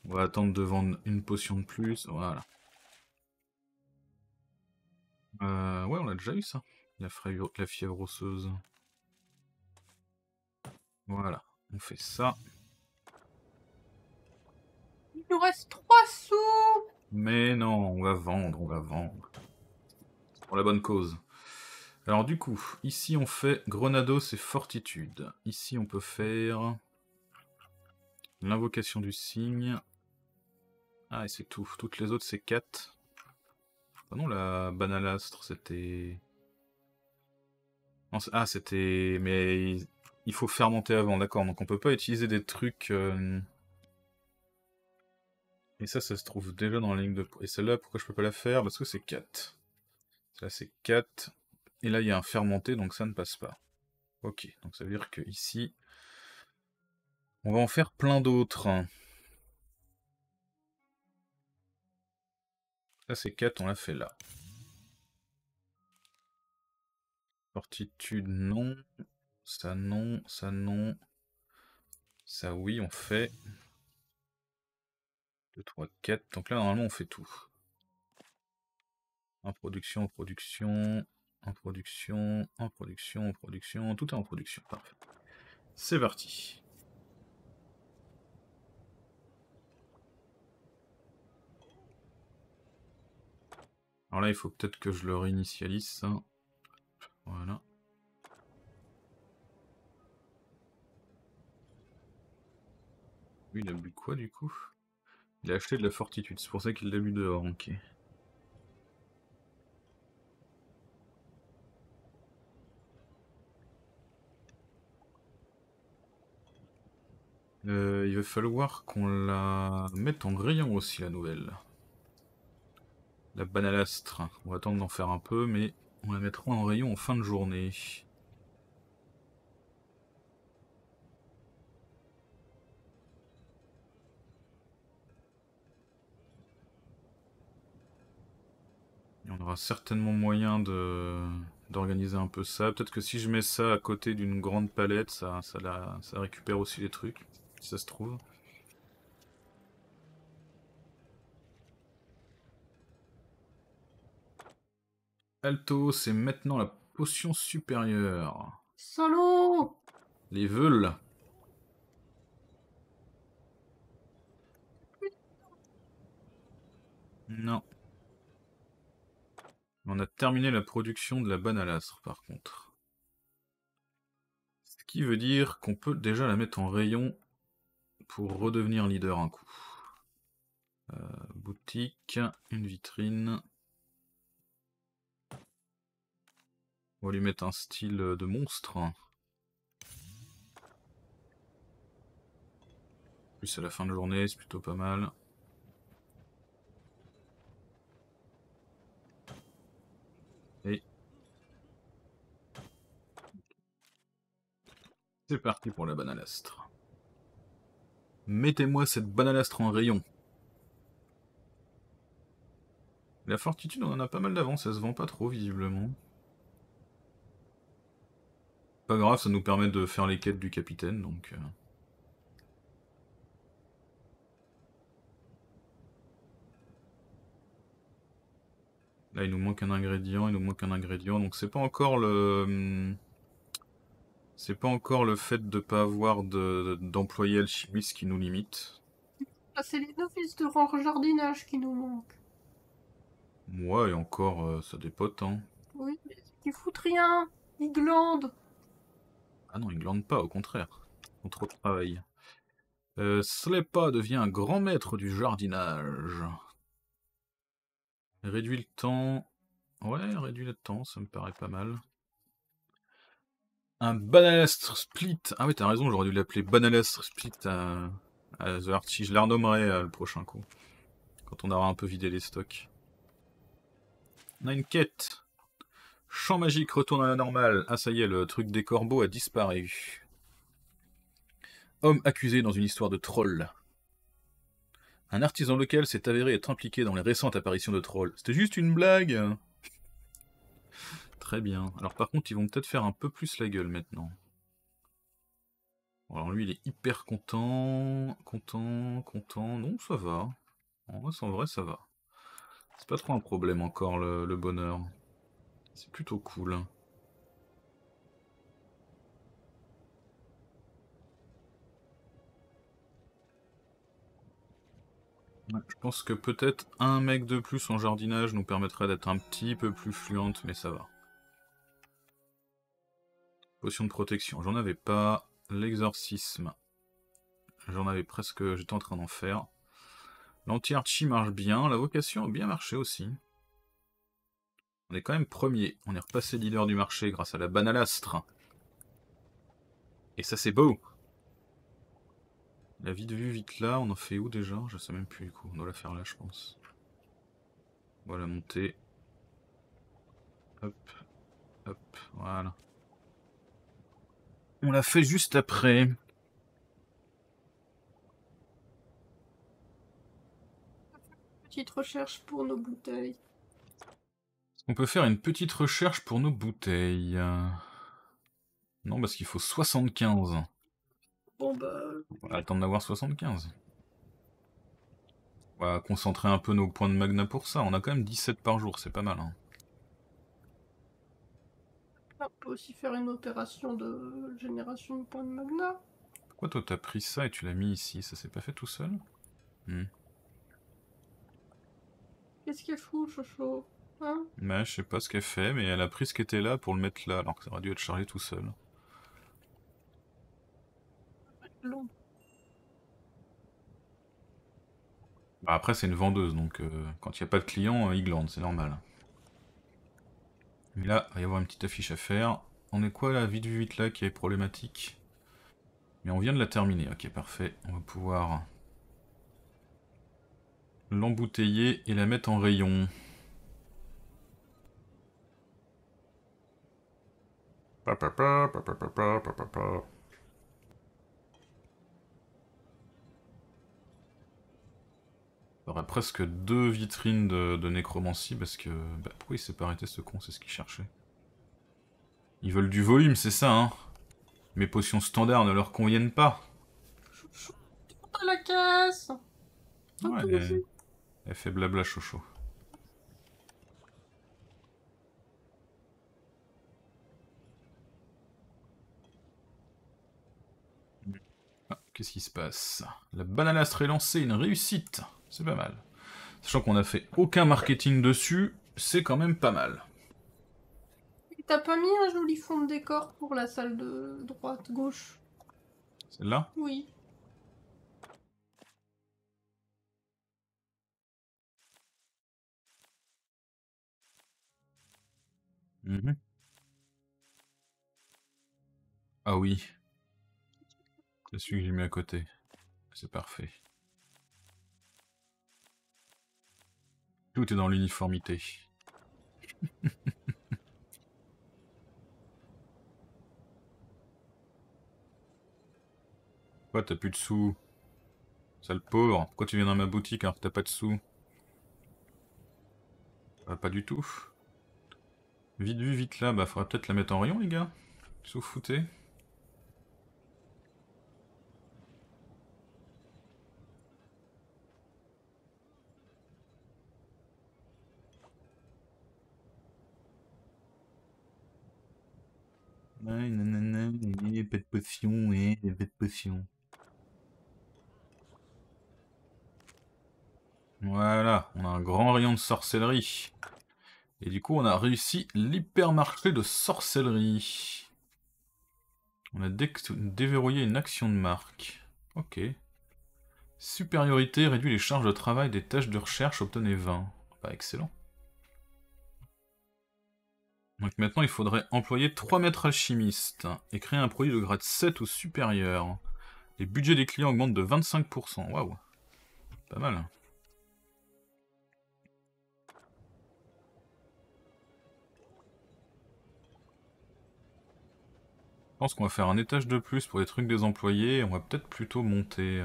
On va attendre de vendre une potion de plus. Voilà. Euh, ouais, on a déjà eu ça. La, la fièvre osseuse. Voilà. On fait ça. Il nous reste 3 sous Mais non, on va vendre, on va vendre. Pour la bonne cause. Alors du coup, ici on fait Grenados et Fortitude. Ici on peut faire l'invocation du cygne. Ah et c'est tout. Toutes les autres c'est 4. Ah non, la banalastre c'était... Ah c'était... Mais il faut fermenter avant, d'accord. Donc on peut pas utiliser des trucs... Euh, et ça, ça se trouve déjà dans la ligne de... Et celle-là, pourquoi je peux pas la faire? Parce que c'est 4. Ça c'est 4. Et là, il y a un fermenté, donc ça ne passe pas. Ok, donc ça veut dire que ici, on va en faire plein d'autres. Ça c'est 4, on l'a fait là. Fortitude, non. Ça non, ça non. Ça oui, on fait. 2, 3, 4. Donc là, normalement, on fait tout. En production, en production. En production, en production, en production, tout est en production, parfait. C'est parti. Alors là, il faut peut-être que je le réinitialise, Voilà. Lui, il a bu quoi, du coup? Il a acheté de la fortitude, c'est pour ça qu'il l'a bu dehors, ok. Euh, il va falloir qu'on la mette en rayon aussi, la nouvelle. La banalastre. On va attendre d'en faire un peu, mais on la mettra en rayon en fin de journée. On aura certainement moyen de d'organiser un peu ça. Peut-être que si je mets ça à côté d'une grande palette, ça, ça, ça récupère aussi les trucs ça se trouve. Alto, c'est maintenant la potion supérieure. Solo Les veules. Non. On a terminé la production de la banalastre par contre. Ce qui veut dire qu'on peut déjà la mettre en rayon pour redevenir leader un coup. Euh, boutique, une vitrine. On va lui mettre un style de monstre. Plus à la fin de journée, c'est plutôt pas mal. C'est parti pour la banalastre. Mettez-moi cette banalastre en rayon. La fortitude, on en a pas mal d'avance, ça se vend pas trop, visiblement. Pas grave, ça nous permet de faire les quêtes du capitaine, donc... Euh. Là, il nous manque un ingrédient, il nous manque un ingrédient. Donc, c'est pas encore le. C'est pas encore le fait de pas avoir de- d'employés alchimistes qui nous limite. Ah, c'est les novices de rang jardinage qui nous manquent. Moi, et encore, euh, ça dépote, hein. Oui, mais ils foutent rien. Ils glandent. Ah non, il glande pas, au contraire. Ils ont trop de travail. Euh, Slepa devient un grand maître du jardinage. Réduit le temps. Ouais, réduit le temps, ça me paraît pas mal. Un Banalestre Split. Ah oui, t'as raison, j'aurais dû l'appeler Banalestre Split à, The Archie. Je la renommerai euh, le prochain coup. Quand on aura un peu vidé les stocks. On a une quête. Champ magique retourne à la normale. Ah ça y est, le truc des corbeaux a disparu. Homme accusé dans une histoire de troll. Un artisan local s'est avéré être impliqué dans les récentes apparitions de trolls. C'était juste une blague Très bien. Alors par contre, ils vont peut-être faire un peu plus la gueule maintenant. Alors lui, il est hyper content, content, content. Non, ça va. En vrai, en vrai ça va. C'est pas trop un problème encore, le, bonheur. C'est plutôt cool. Je pense que peut-être un mec de plus en jardinage nous permettrait d'être un petit peu plus fluente, mais ça va. De protection, j'en avais pas. L'exorcisme, j'en avais presque, j'étais en train d'en faire. L'anti-archi marche bien, la vocation a bien marché aussi. On est quand même premier, on est repassé leader du marché grâce à la banalastre. Et ça c'est beau La vie de vue vite là, on en fait où déjà? Je sais même plus du coup, on doit la faire là je pense. Voilà, monter. Hop, hop, voilà. On l'a fait juste après. Petite recherche pour nos bouteilles. On peut faire une petite recherche pour nos bouteilles. Non, parce qu'il faut 75. Bon bah, On va attendre d'avoir 75. On va concentrer un peu nos points de magna pour ça. On a quand même 17 par jour, c'est pas mal. hein. On peut aussi faire une opération de génération de points de magna. Pourquoi toi t'as pris ça et tu l'as mis ici? Ça s'est pas fait tout seul? Qu'est-ce qu'elle fout, Chocho? Hein? Mais je sais pas ce qu'elle fait, mais elle a pris ce qui était là pour le mettre là, alors que ça aurait dû être chargé tout seul. Long. Bah après c'est une vendeuse, donc euh, quand il n'y a pas de client, euh, il glande, c'est normal. Mais là, il va y avoir une petite affiche à faire. On est quoi là, vite vu vite là, qui est problématique? Mais on vient de la terminer, ok parfait. On va pouvoir l'embouteiller et la mettre en rayon. Pa, pa, pa, pa, pa, pa, pa, pa. Il y aurait presque deux vitrines de, de nécromancie parce que... Bah, pourquoi il s'est pas arrêté ce con? C'est ce qu'il cherchait. Ils veulent du volume, c'est ça, hein Mes potions standards ne leur conviennent pas. À la caisse Ouais, elle, fait blabla chocho. Ah, Qu'est-ce qui se passe? La banalastre est lancée, une réussite. C'est pas mal. Sachant qu'on a fait aucun marketing dessus, c'est quand même pas mal. T'as pas mis un joli fond de décor pour la salle de droite-gauche Celle-là? Oui. Mhm. Ah oui. C'est celui que j'ai mis à côté. C'est parfait. Tout est dans l'uniformité. [LAUGHS] Pourquoi t'as plus de sous? Sale pauvre, pourquoi tu viens dans ma boutique alors que t'as pas de sous? Ah, Pas du tout. Vite vu, vite là, bah faudra peut-être la mettre en rayon les gars. Vous foutez? Potion, et potion. Voilà, on a un grand rayon de sorcellerie. Et du coup, on a réussi l'hypermarché de sorcellerie. On a déverrouillé une action de marque. Ok. Supériorité réduit les charges de travail des tâches de recherche, obtenez 20. Pas excellent. Donc maintenant, il faudrait employer 3 maîtres alchimistes et créer un produit de grade 7 ou supérieur. Les budgets des clients augmentent de 25%. Waouh. Pas mal. Je pense qu'on va faire un étage de plus pour les trucs des employés. On va peut-être plutôt monter...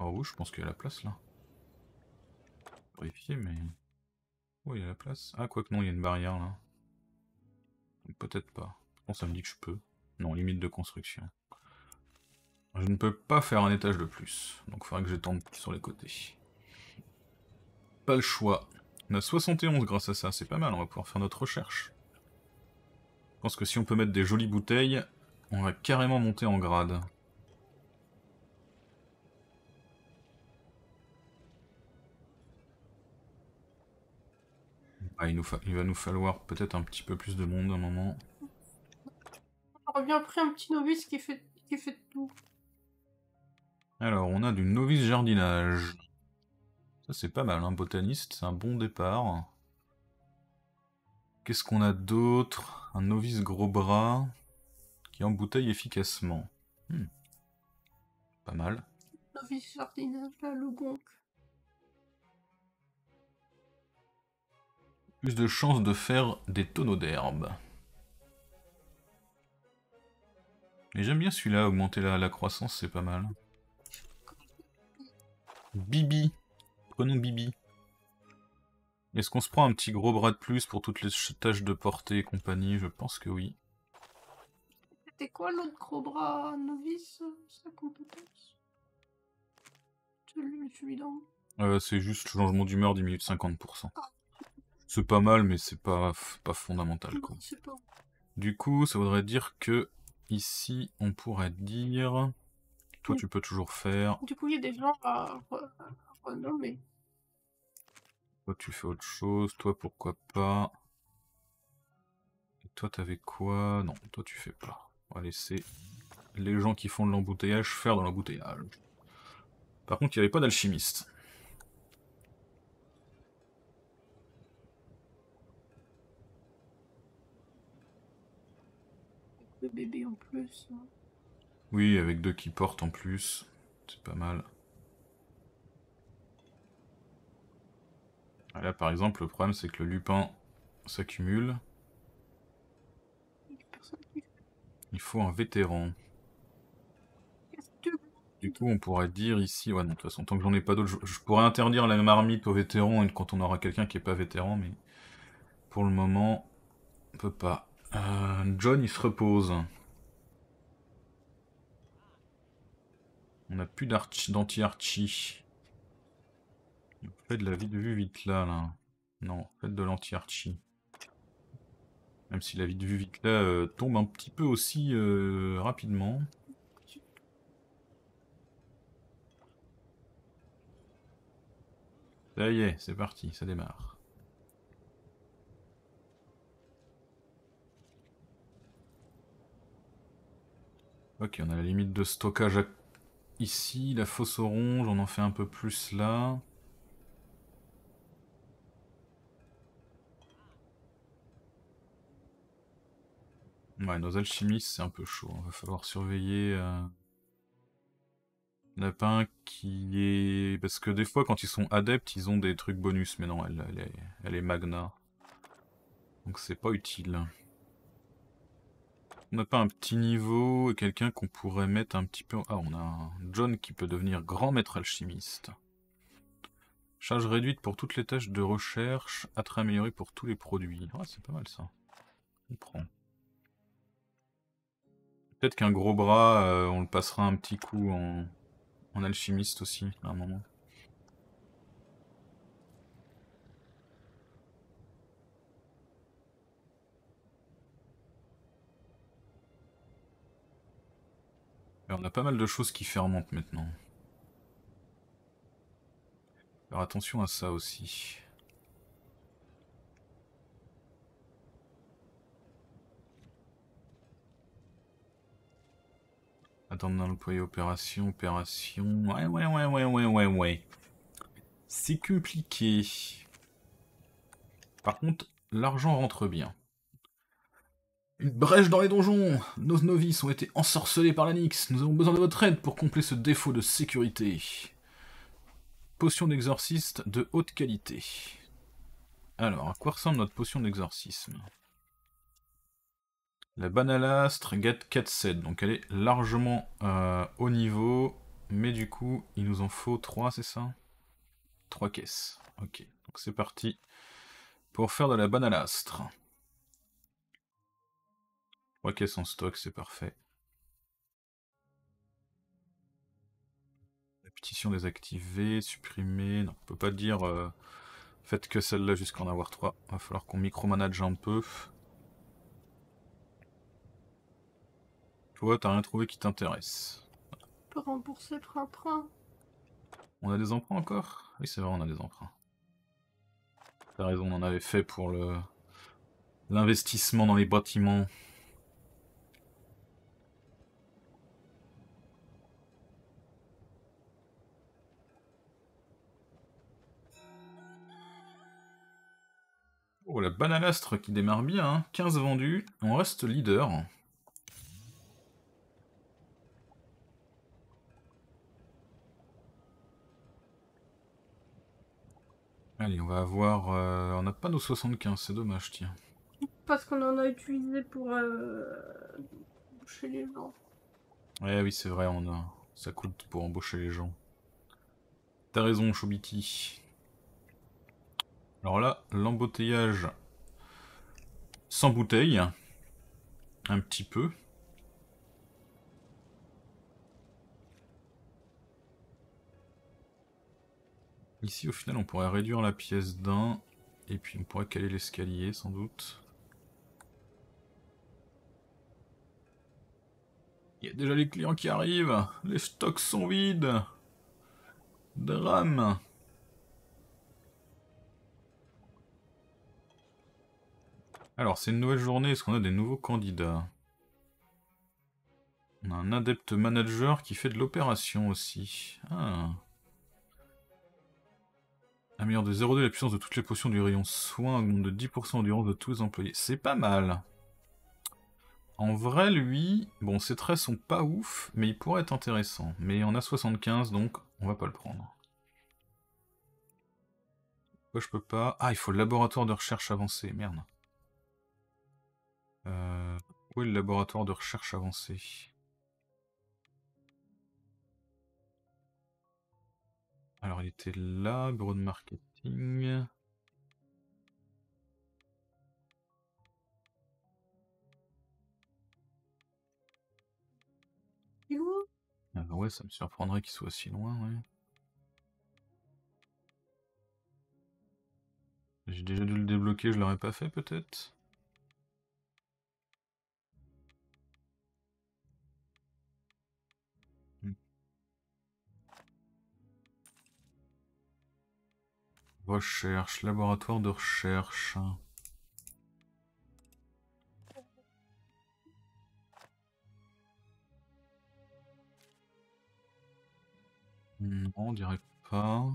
Oh je pense qu'il y a la place là. Vérifier, mais... Oui, il y a la place? Ah, quoi que non, il y a une barrière là. Peut-être pas. Je pense ça me dit que je peux. Non, limite de construction. Je ne peux pas faire un étage de plus. Donc il faudra que j'étende sur les côtés. Pas le choix. On a 71 grâce à ça, c'est pas mal, on va pouvoir faire notre recherche. Je pense que si on peut mettre des jolies bouteilles, on va carrément monter en grade. Ah, il, va nous falloir peut-être un petit peu plus de monde à un moment. On revient après un petit novice qui fait, qui fait tout. Alors, on a du novice jardinage. Ça c'est pas mal, un hein, botaniste, c'est un bon départ. Qu'est-ce qu'on a d'autre? Un novice gros bras qui embouteille efficacement. Hmm. Pas mal. Novice jardinage, là, le gonk. Plus de chances de faire des tonneaux d'herbe. Mais j'aime bien celui-là, augmenter la, la croissance, c'est pas mal. Bibi. Prenons Bibi. Est-ce qu'on se prend un petit gros bras de plus pour toutes les tâches de portée et compagnie? Je pense que oui. C'était quoi l'autre gros bras? Novice Sa compétence Celui-là euh, C'est juste changement d'humeur 10 minutes 50%. C'est pas mal, mais c'est pas, pas fondamental. Quoi. Du coup, ça voudrait dire que ici, on pourrait dire... Toi, tu peux toujours faire. Du coup, il y a des gens à renommer. Toi, tu fais autre chose. Toi, pourquoi pas? Et toi, t'avais quoi? Non, toi, tu fais pas. On va laisser les gens qui font de l'embouteillage faire de l'embouteillage. Par contre, il n'y avait pas d'alchimiste. Le bébé en plus. Hein. Oui, avec deux qui portent en plus. C'est pas mal. Là, par exemple, le problème, c'est que le lupin s'accumule. Il faut un vétéran. Du coup, on pourrait dire ici... Ouais, non, de toute façon, tant que j'en ai pas d'autres, je, pourrais interdire la marmite aux vétérans quand on aura quelqu'un qui est pas vétéran, mais... Pour le moment, on peut pas. Euh, John, il se repose. On n'a plus d'anti-archi. Faites de la vie de vue vite là, là. Non, faites de l'anti-archi. Même si la vie de vue vite là euh, tombe un petit peu aussi euh, rapidement. Ça y est, c'est parti, ça démarre. Ok, on a la limite de stockage ici, la fosse orange, on en fait un peu plus là. Ouais, nos alchimistes, c'est un peu chaud. Il va falloir surveiller... Euh... Lapin qui est... Parce que des fois, quand ils sont adeptes, ils ont des trucs bonus. Mais non, elle, est, elle est magna. Donc c'est pas utile. On n'a pas un petit niveau et quelqu'un qu'on pourrait mettre un petit peu... Ah, on a John qui peut devenir grand maître alchimiste. Charge réduite pour toutes les tâches de recherche, attrait amélioré pour tous les produits. Ah, c'est pas mal ça. On prend. Peut-être qu'un gros bras, euh, on le passera un petit coup en, en alchimiste aussi, à un moment. On a pas mal de choses qui fermentent maintenant. Faire attention à ça aussi. Attendre l'employé opération, opération. Ouais, ouais, ouais, ouais, ouais, ouais, ouais. C'est compliqué. Par contre, l'argent rentre bien. Une brèche dans les donjons Nos novices ont été ensorcelés par la Nyx. Nous avons besoin de votre aide pour combler ce défaut de sécurité. Potion d'exorciste de haute qualité. Alors, à quoi ressemble notre potion d'exorcisme? La banalastre get 4 donc elle est largement euh, haut niveau, mais du coup, il nous en faut 3, c'est ça? 3 caisses. Ok, donc c'est parti pour faire de la banalastre. 3 caisses en stock, c'est parfait. Répétition désactivée, supprimée. Non, on peut pas dire euh, faites que celle-là jusqu'à en avoir 3. Va falloir qu'on micromanage un peu. Toi, t'as rien trouvé qui t'intéresse. On peut rembourser pour emprunt. On a des emprunts encore? Oui, c'est vrai, on a des emprunts. T'as raison, on en avait fait pour le l'investissement dans les bâtiments. Oh, la banalastre qui démarre bien, 15 hein. vendus, on reste leader. Allez, on va avoir... Euh, on n'a pas nos 75, c'est dommage, tiens. Parce qu'on en a utilisé pour euh, embaucher les gens. Ouais, oui, c'est vrai, on a... ça coûte pour embaucher les gens. T'as raison, Chobiti. Alors là, l'embouteillage sans bouteille. Un petit peu. Ici, au final, on pourrait réduire la pièce d'un. Et puis, on pourrait caler l'escalier, sans doute. Il y a déjà les clients qui arrivent. Les stocks sont vides. Drame. Alors, c'est une nouvelle journée. Est-ce qu'on a des nouveaux candidats? On a un adepte manager qui fait de l'opération aussi. Ah. Améliore de 0,2 la puissance de toutes les potions du rayon soin, augmente de 10% l'endurance de tous les employés. C'est pas mal. En vrai, lui, bon, ses traits sont pas ouf, mais il pourrait être intéressant. Mais on a 75, donc on va pas le prendre. Pourquoi je peux pas Ah, il faut le laboratoire de recherche avancé, merde. Euh, où est le laboratoire de recherche avancé? Alors il était là, bureau de marketing. Il où? Ah bah ouais, ça me surprendrait qu'il soit si loin, ouais. J'ai déjà dû le débloquer, je l'aurais pas fait peut-être? Recherche, laboratoire de recherche. Non, on dirait pas.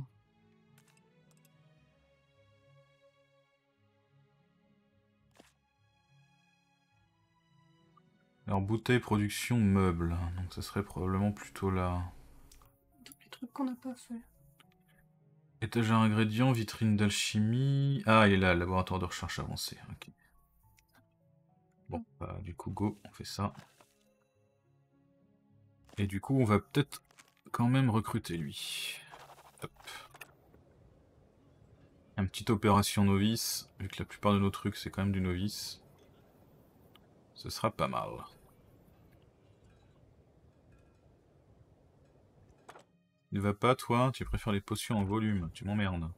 Alors bouteille production meuble, donc ça serait probablement plutôt là. Les trucs qu'on pas. Étagère ingrédients, vitrine d'alchimie? Ah, il est là, laboratoire de recherche avancé. Bon, bah, du coup, go, on fait ça. Et du coup, on va peut-être quand même recruter lui. Hop. Une petite opération novice, vu que la plupart de nos trucs, c'est quand même du novice. Ce sera pas mal. Il va pas, toi Tu préfères les potions en volume. Tu m'emmerdes.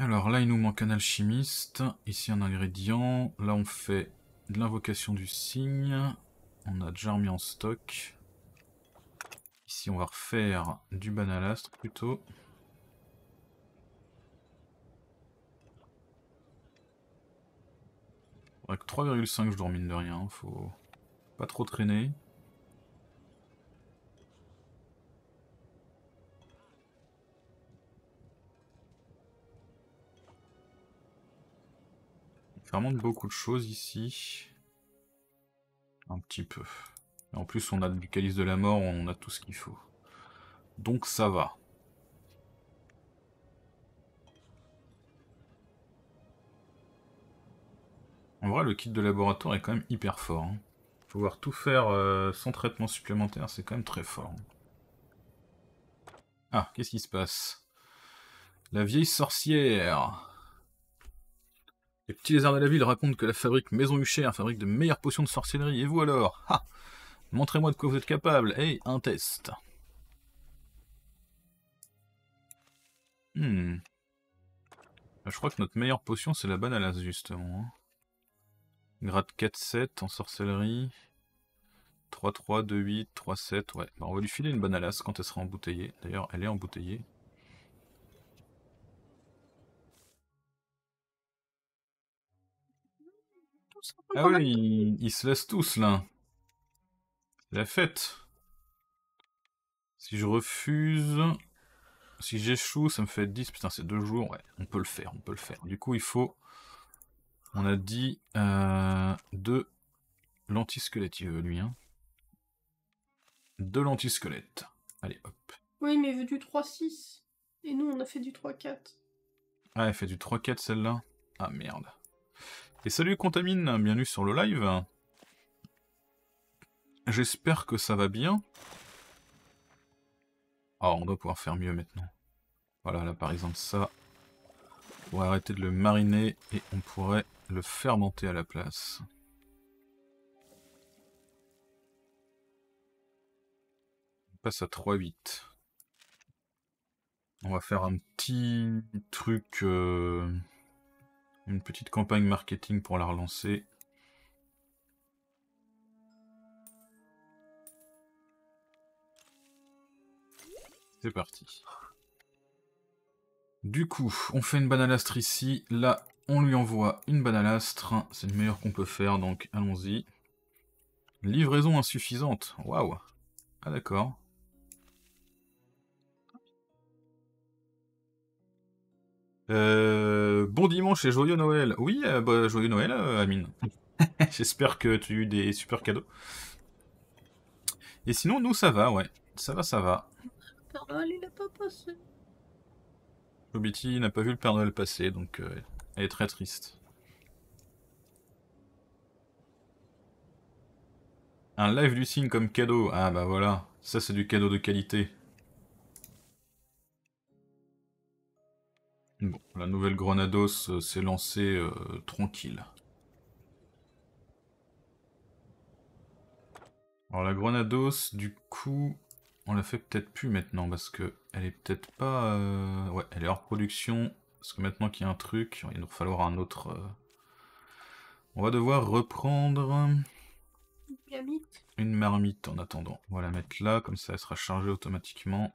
Alors là, il nous manque un alchimiste. Ici, un ingrédient. Là, on fait de l'invocation du cygne. On a déjà remis en stock. Ici, on va refaire du banalastre plutôt. Avec 3,5 je dors mine de rien, faut pas trop traîner. Ça remonte beaucoup de choses ici. Un petit peu. en plus on a du calice de la mort, on a tout ce qu'il faut. Donc ça va. En vrai, le kit de laboratoire est quand même hyper fort. Hein. Pouvoir tout faire euh, sans traitement supplémentaire, c'est quand même très fort. Ah, qu'est-ce qui se passe? La vieille sorcière Les petits lézards de la ville racontent que la fabrique Maison Huchère fabrique de meilleures potions de sorcellerie. Et vous alors? Ha Montrez-moi de quoi vous êtes capable. Hey, un test. Hmm. Je crois que notre meilleure potion, c'est la banalas, justement. Grade 4-7 en sorcellerie. 3-3, 2-8, 3-7, ouais. Bah, on va lui filer une banalas quand elle sera embouteillée. D'ailleurs, elle est embouteillée. Ah oui, ils, se laissent tous là. La fête. Si je refuse, si j'échoue, ça me fait 10. Putain, c'est deux jours. Ouais, on peut le faire, on peut le faire. Du coup, il faut on a dit euh, il veut lui. Hein. Deux lentisquelettes. Allez, hop. Oui, mais il veut du 3-6. Et nous, on a fait du 3-4. Ah, elle fait du 3-4 celle-là Ah merde. Et salut Contamine, bienvenue sur le live. J'espère que ça va bien. Ah, on doit pouvoir faire mieux maintenant. Voilà, là par exemple ça. On pourrait arrêter de le mariner et on pourrait le fermenter à la place. On passe à 3-8. On va faire un petit truc, euh, une petite campagne marketing pour la relancer. C'est parti. Du coup, on fait une banalastre ici. Là, on lui envoie une banalastre. C'est le meilleur qu'on peut faire, donc allons-y. Livraison insuffisante. Waouh. Ah d'accord. Euh, bon dimanche et joyeux Noël. Oui, euh, bah, joyeux Noël, euh, Amine. [LAUGHS] J'espère que tu as eu des super cadeaux. Et sinon, nous, ça va, ouais. Ça va, ça va. il n'a pas passé. Chobiti n'a pas vu le Père Noël passer, donc elle est très triste. Un live du signe comme cadeau. Ah bah voilà, ça c'est du cadeau de qualité. Bon, la nouvelle Grenados euh, s'est lancée euh, tranquille. Alors la Grenados, du coup, on la fait peut-être plus maintenant parce que elle est peut-être pas... Euh, ouais, elle est hors production. Parce que maintenant qu'il y a un truc, il va nous falloir un autre... Euh, on va devoir reprendre... Une marmite en attendant. On va la mettre là, comme ça elle sera chargée automatiquement.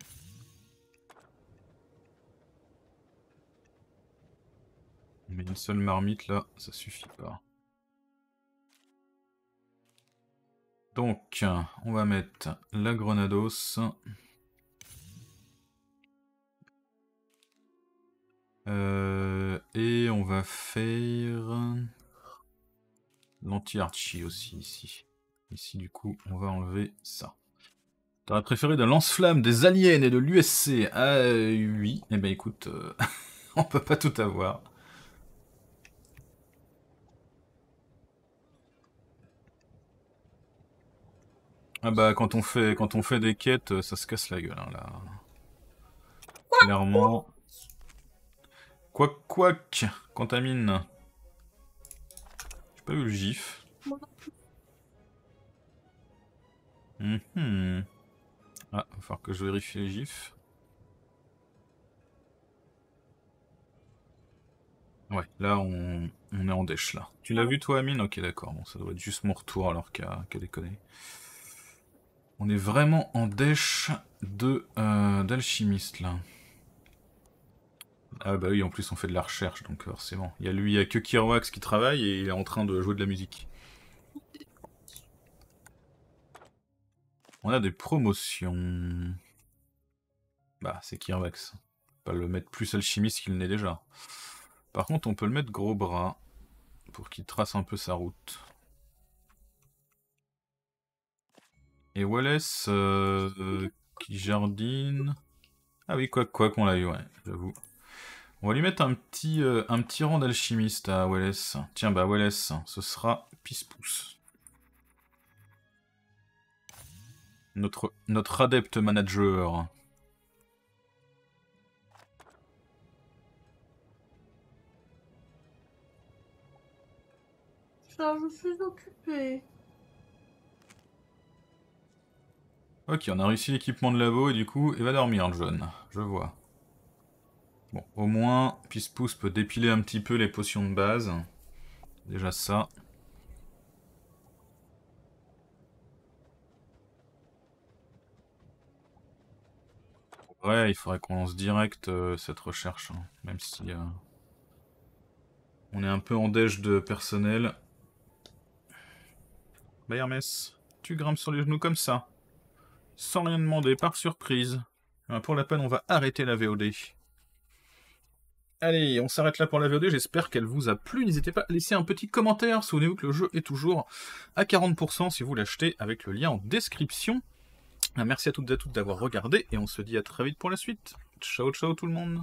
Mais une seule marmite là, ça suffit pas. Donc, on va mettre la grenados. Euh, et on va faire l'anti-archi aussi ici. Ici du coup on va enlever ça. T'aurais préféré de lance-flamme, des aliens et de l'USC Ah oui, eh ben écoute, euh, [LAUGHS] on peut pas tout avoir. Ah bah quand on fait quand on fait des quêtes, ça se casse la gueule hein, là. Clairement. Quack quack, contamine. J'ai pas vu le gif. Mhm. Ah, va falloir que je vérifie les gifs. Ouais, là on, est en dèche là. Tu l'as vu toi Amine? Ok d'accord, bon ça doit être juste mon retour alors qu'à déconner. On est vraiment en dèche de euh, d'alchimiste là. Ah bah oui, en plus on fait de la recherche, donc forcément. Il y a lui, il y a que Kirwax qui travaille et il est en train de jouer de la musique. On a des promotions. Bah, c'est Kirwax. Pas le mettre plus alchimiste qu'il n'est déjà. Par contre, on peut le mettre gros bras pour qu'il trace un peu sa route. Et Wallace euh, qui jardine. Ah oui, quoi quoi qu'on l'a eu, ouais, j'avoue. On va lui mettre un petit, euh, un petit rang d'alchimiste à Wallace. Tiens, bah Wallace, ce sera Pispousse. Notre, notre adepte manager. Ça, je suis occupé. Ok, on a réussi l'équipement de labo et du coup, il va dormir jeune. Je vois. Bon, au moins, Pispousse peut dépiler un petit peu les potions de base. Déjà ça. Ouais, il faudrait qu'on lance direct euh, cette recherche, hein, même si euh, on est un peu en déj de personnel. Bah Hermès, tu grimpes sur les genoux comme ça, sans rien demander, par surprise. Ben, pour la peine, on va arrêter la VOD. Allez, on s'arrête là pour la VOD, j'espère qu'elle vous a plu. N'hésitez pas à laisser un petit commentaire, souvenez-vous que le jeu est toujours à 40% si vous l'achetez avec le lien en description. Merci à toutes et à toutes d'avoir regardé, et on se dit à très vite pour la suite. Ciao ciao tout le monde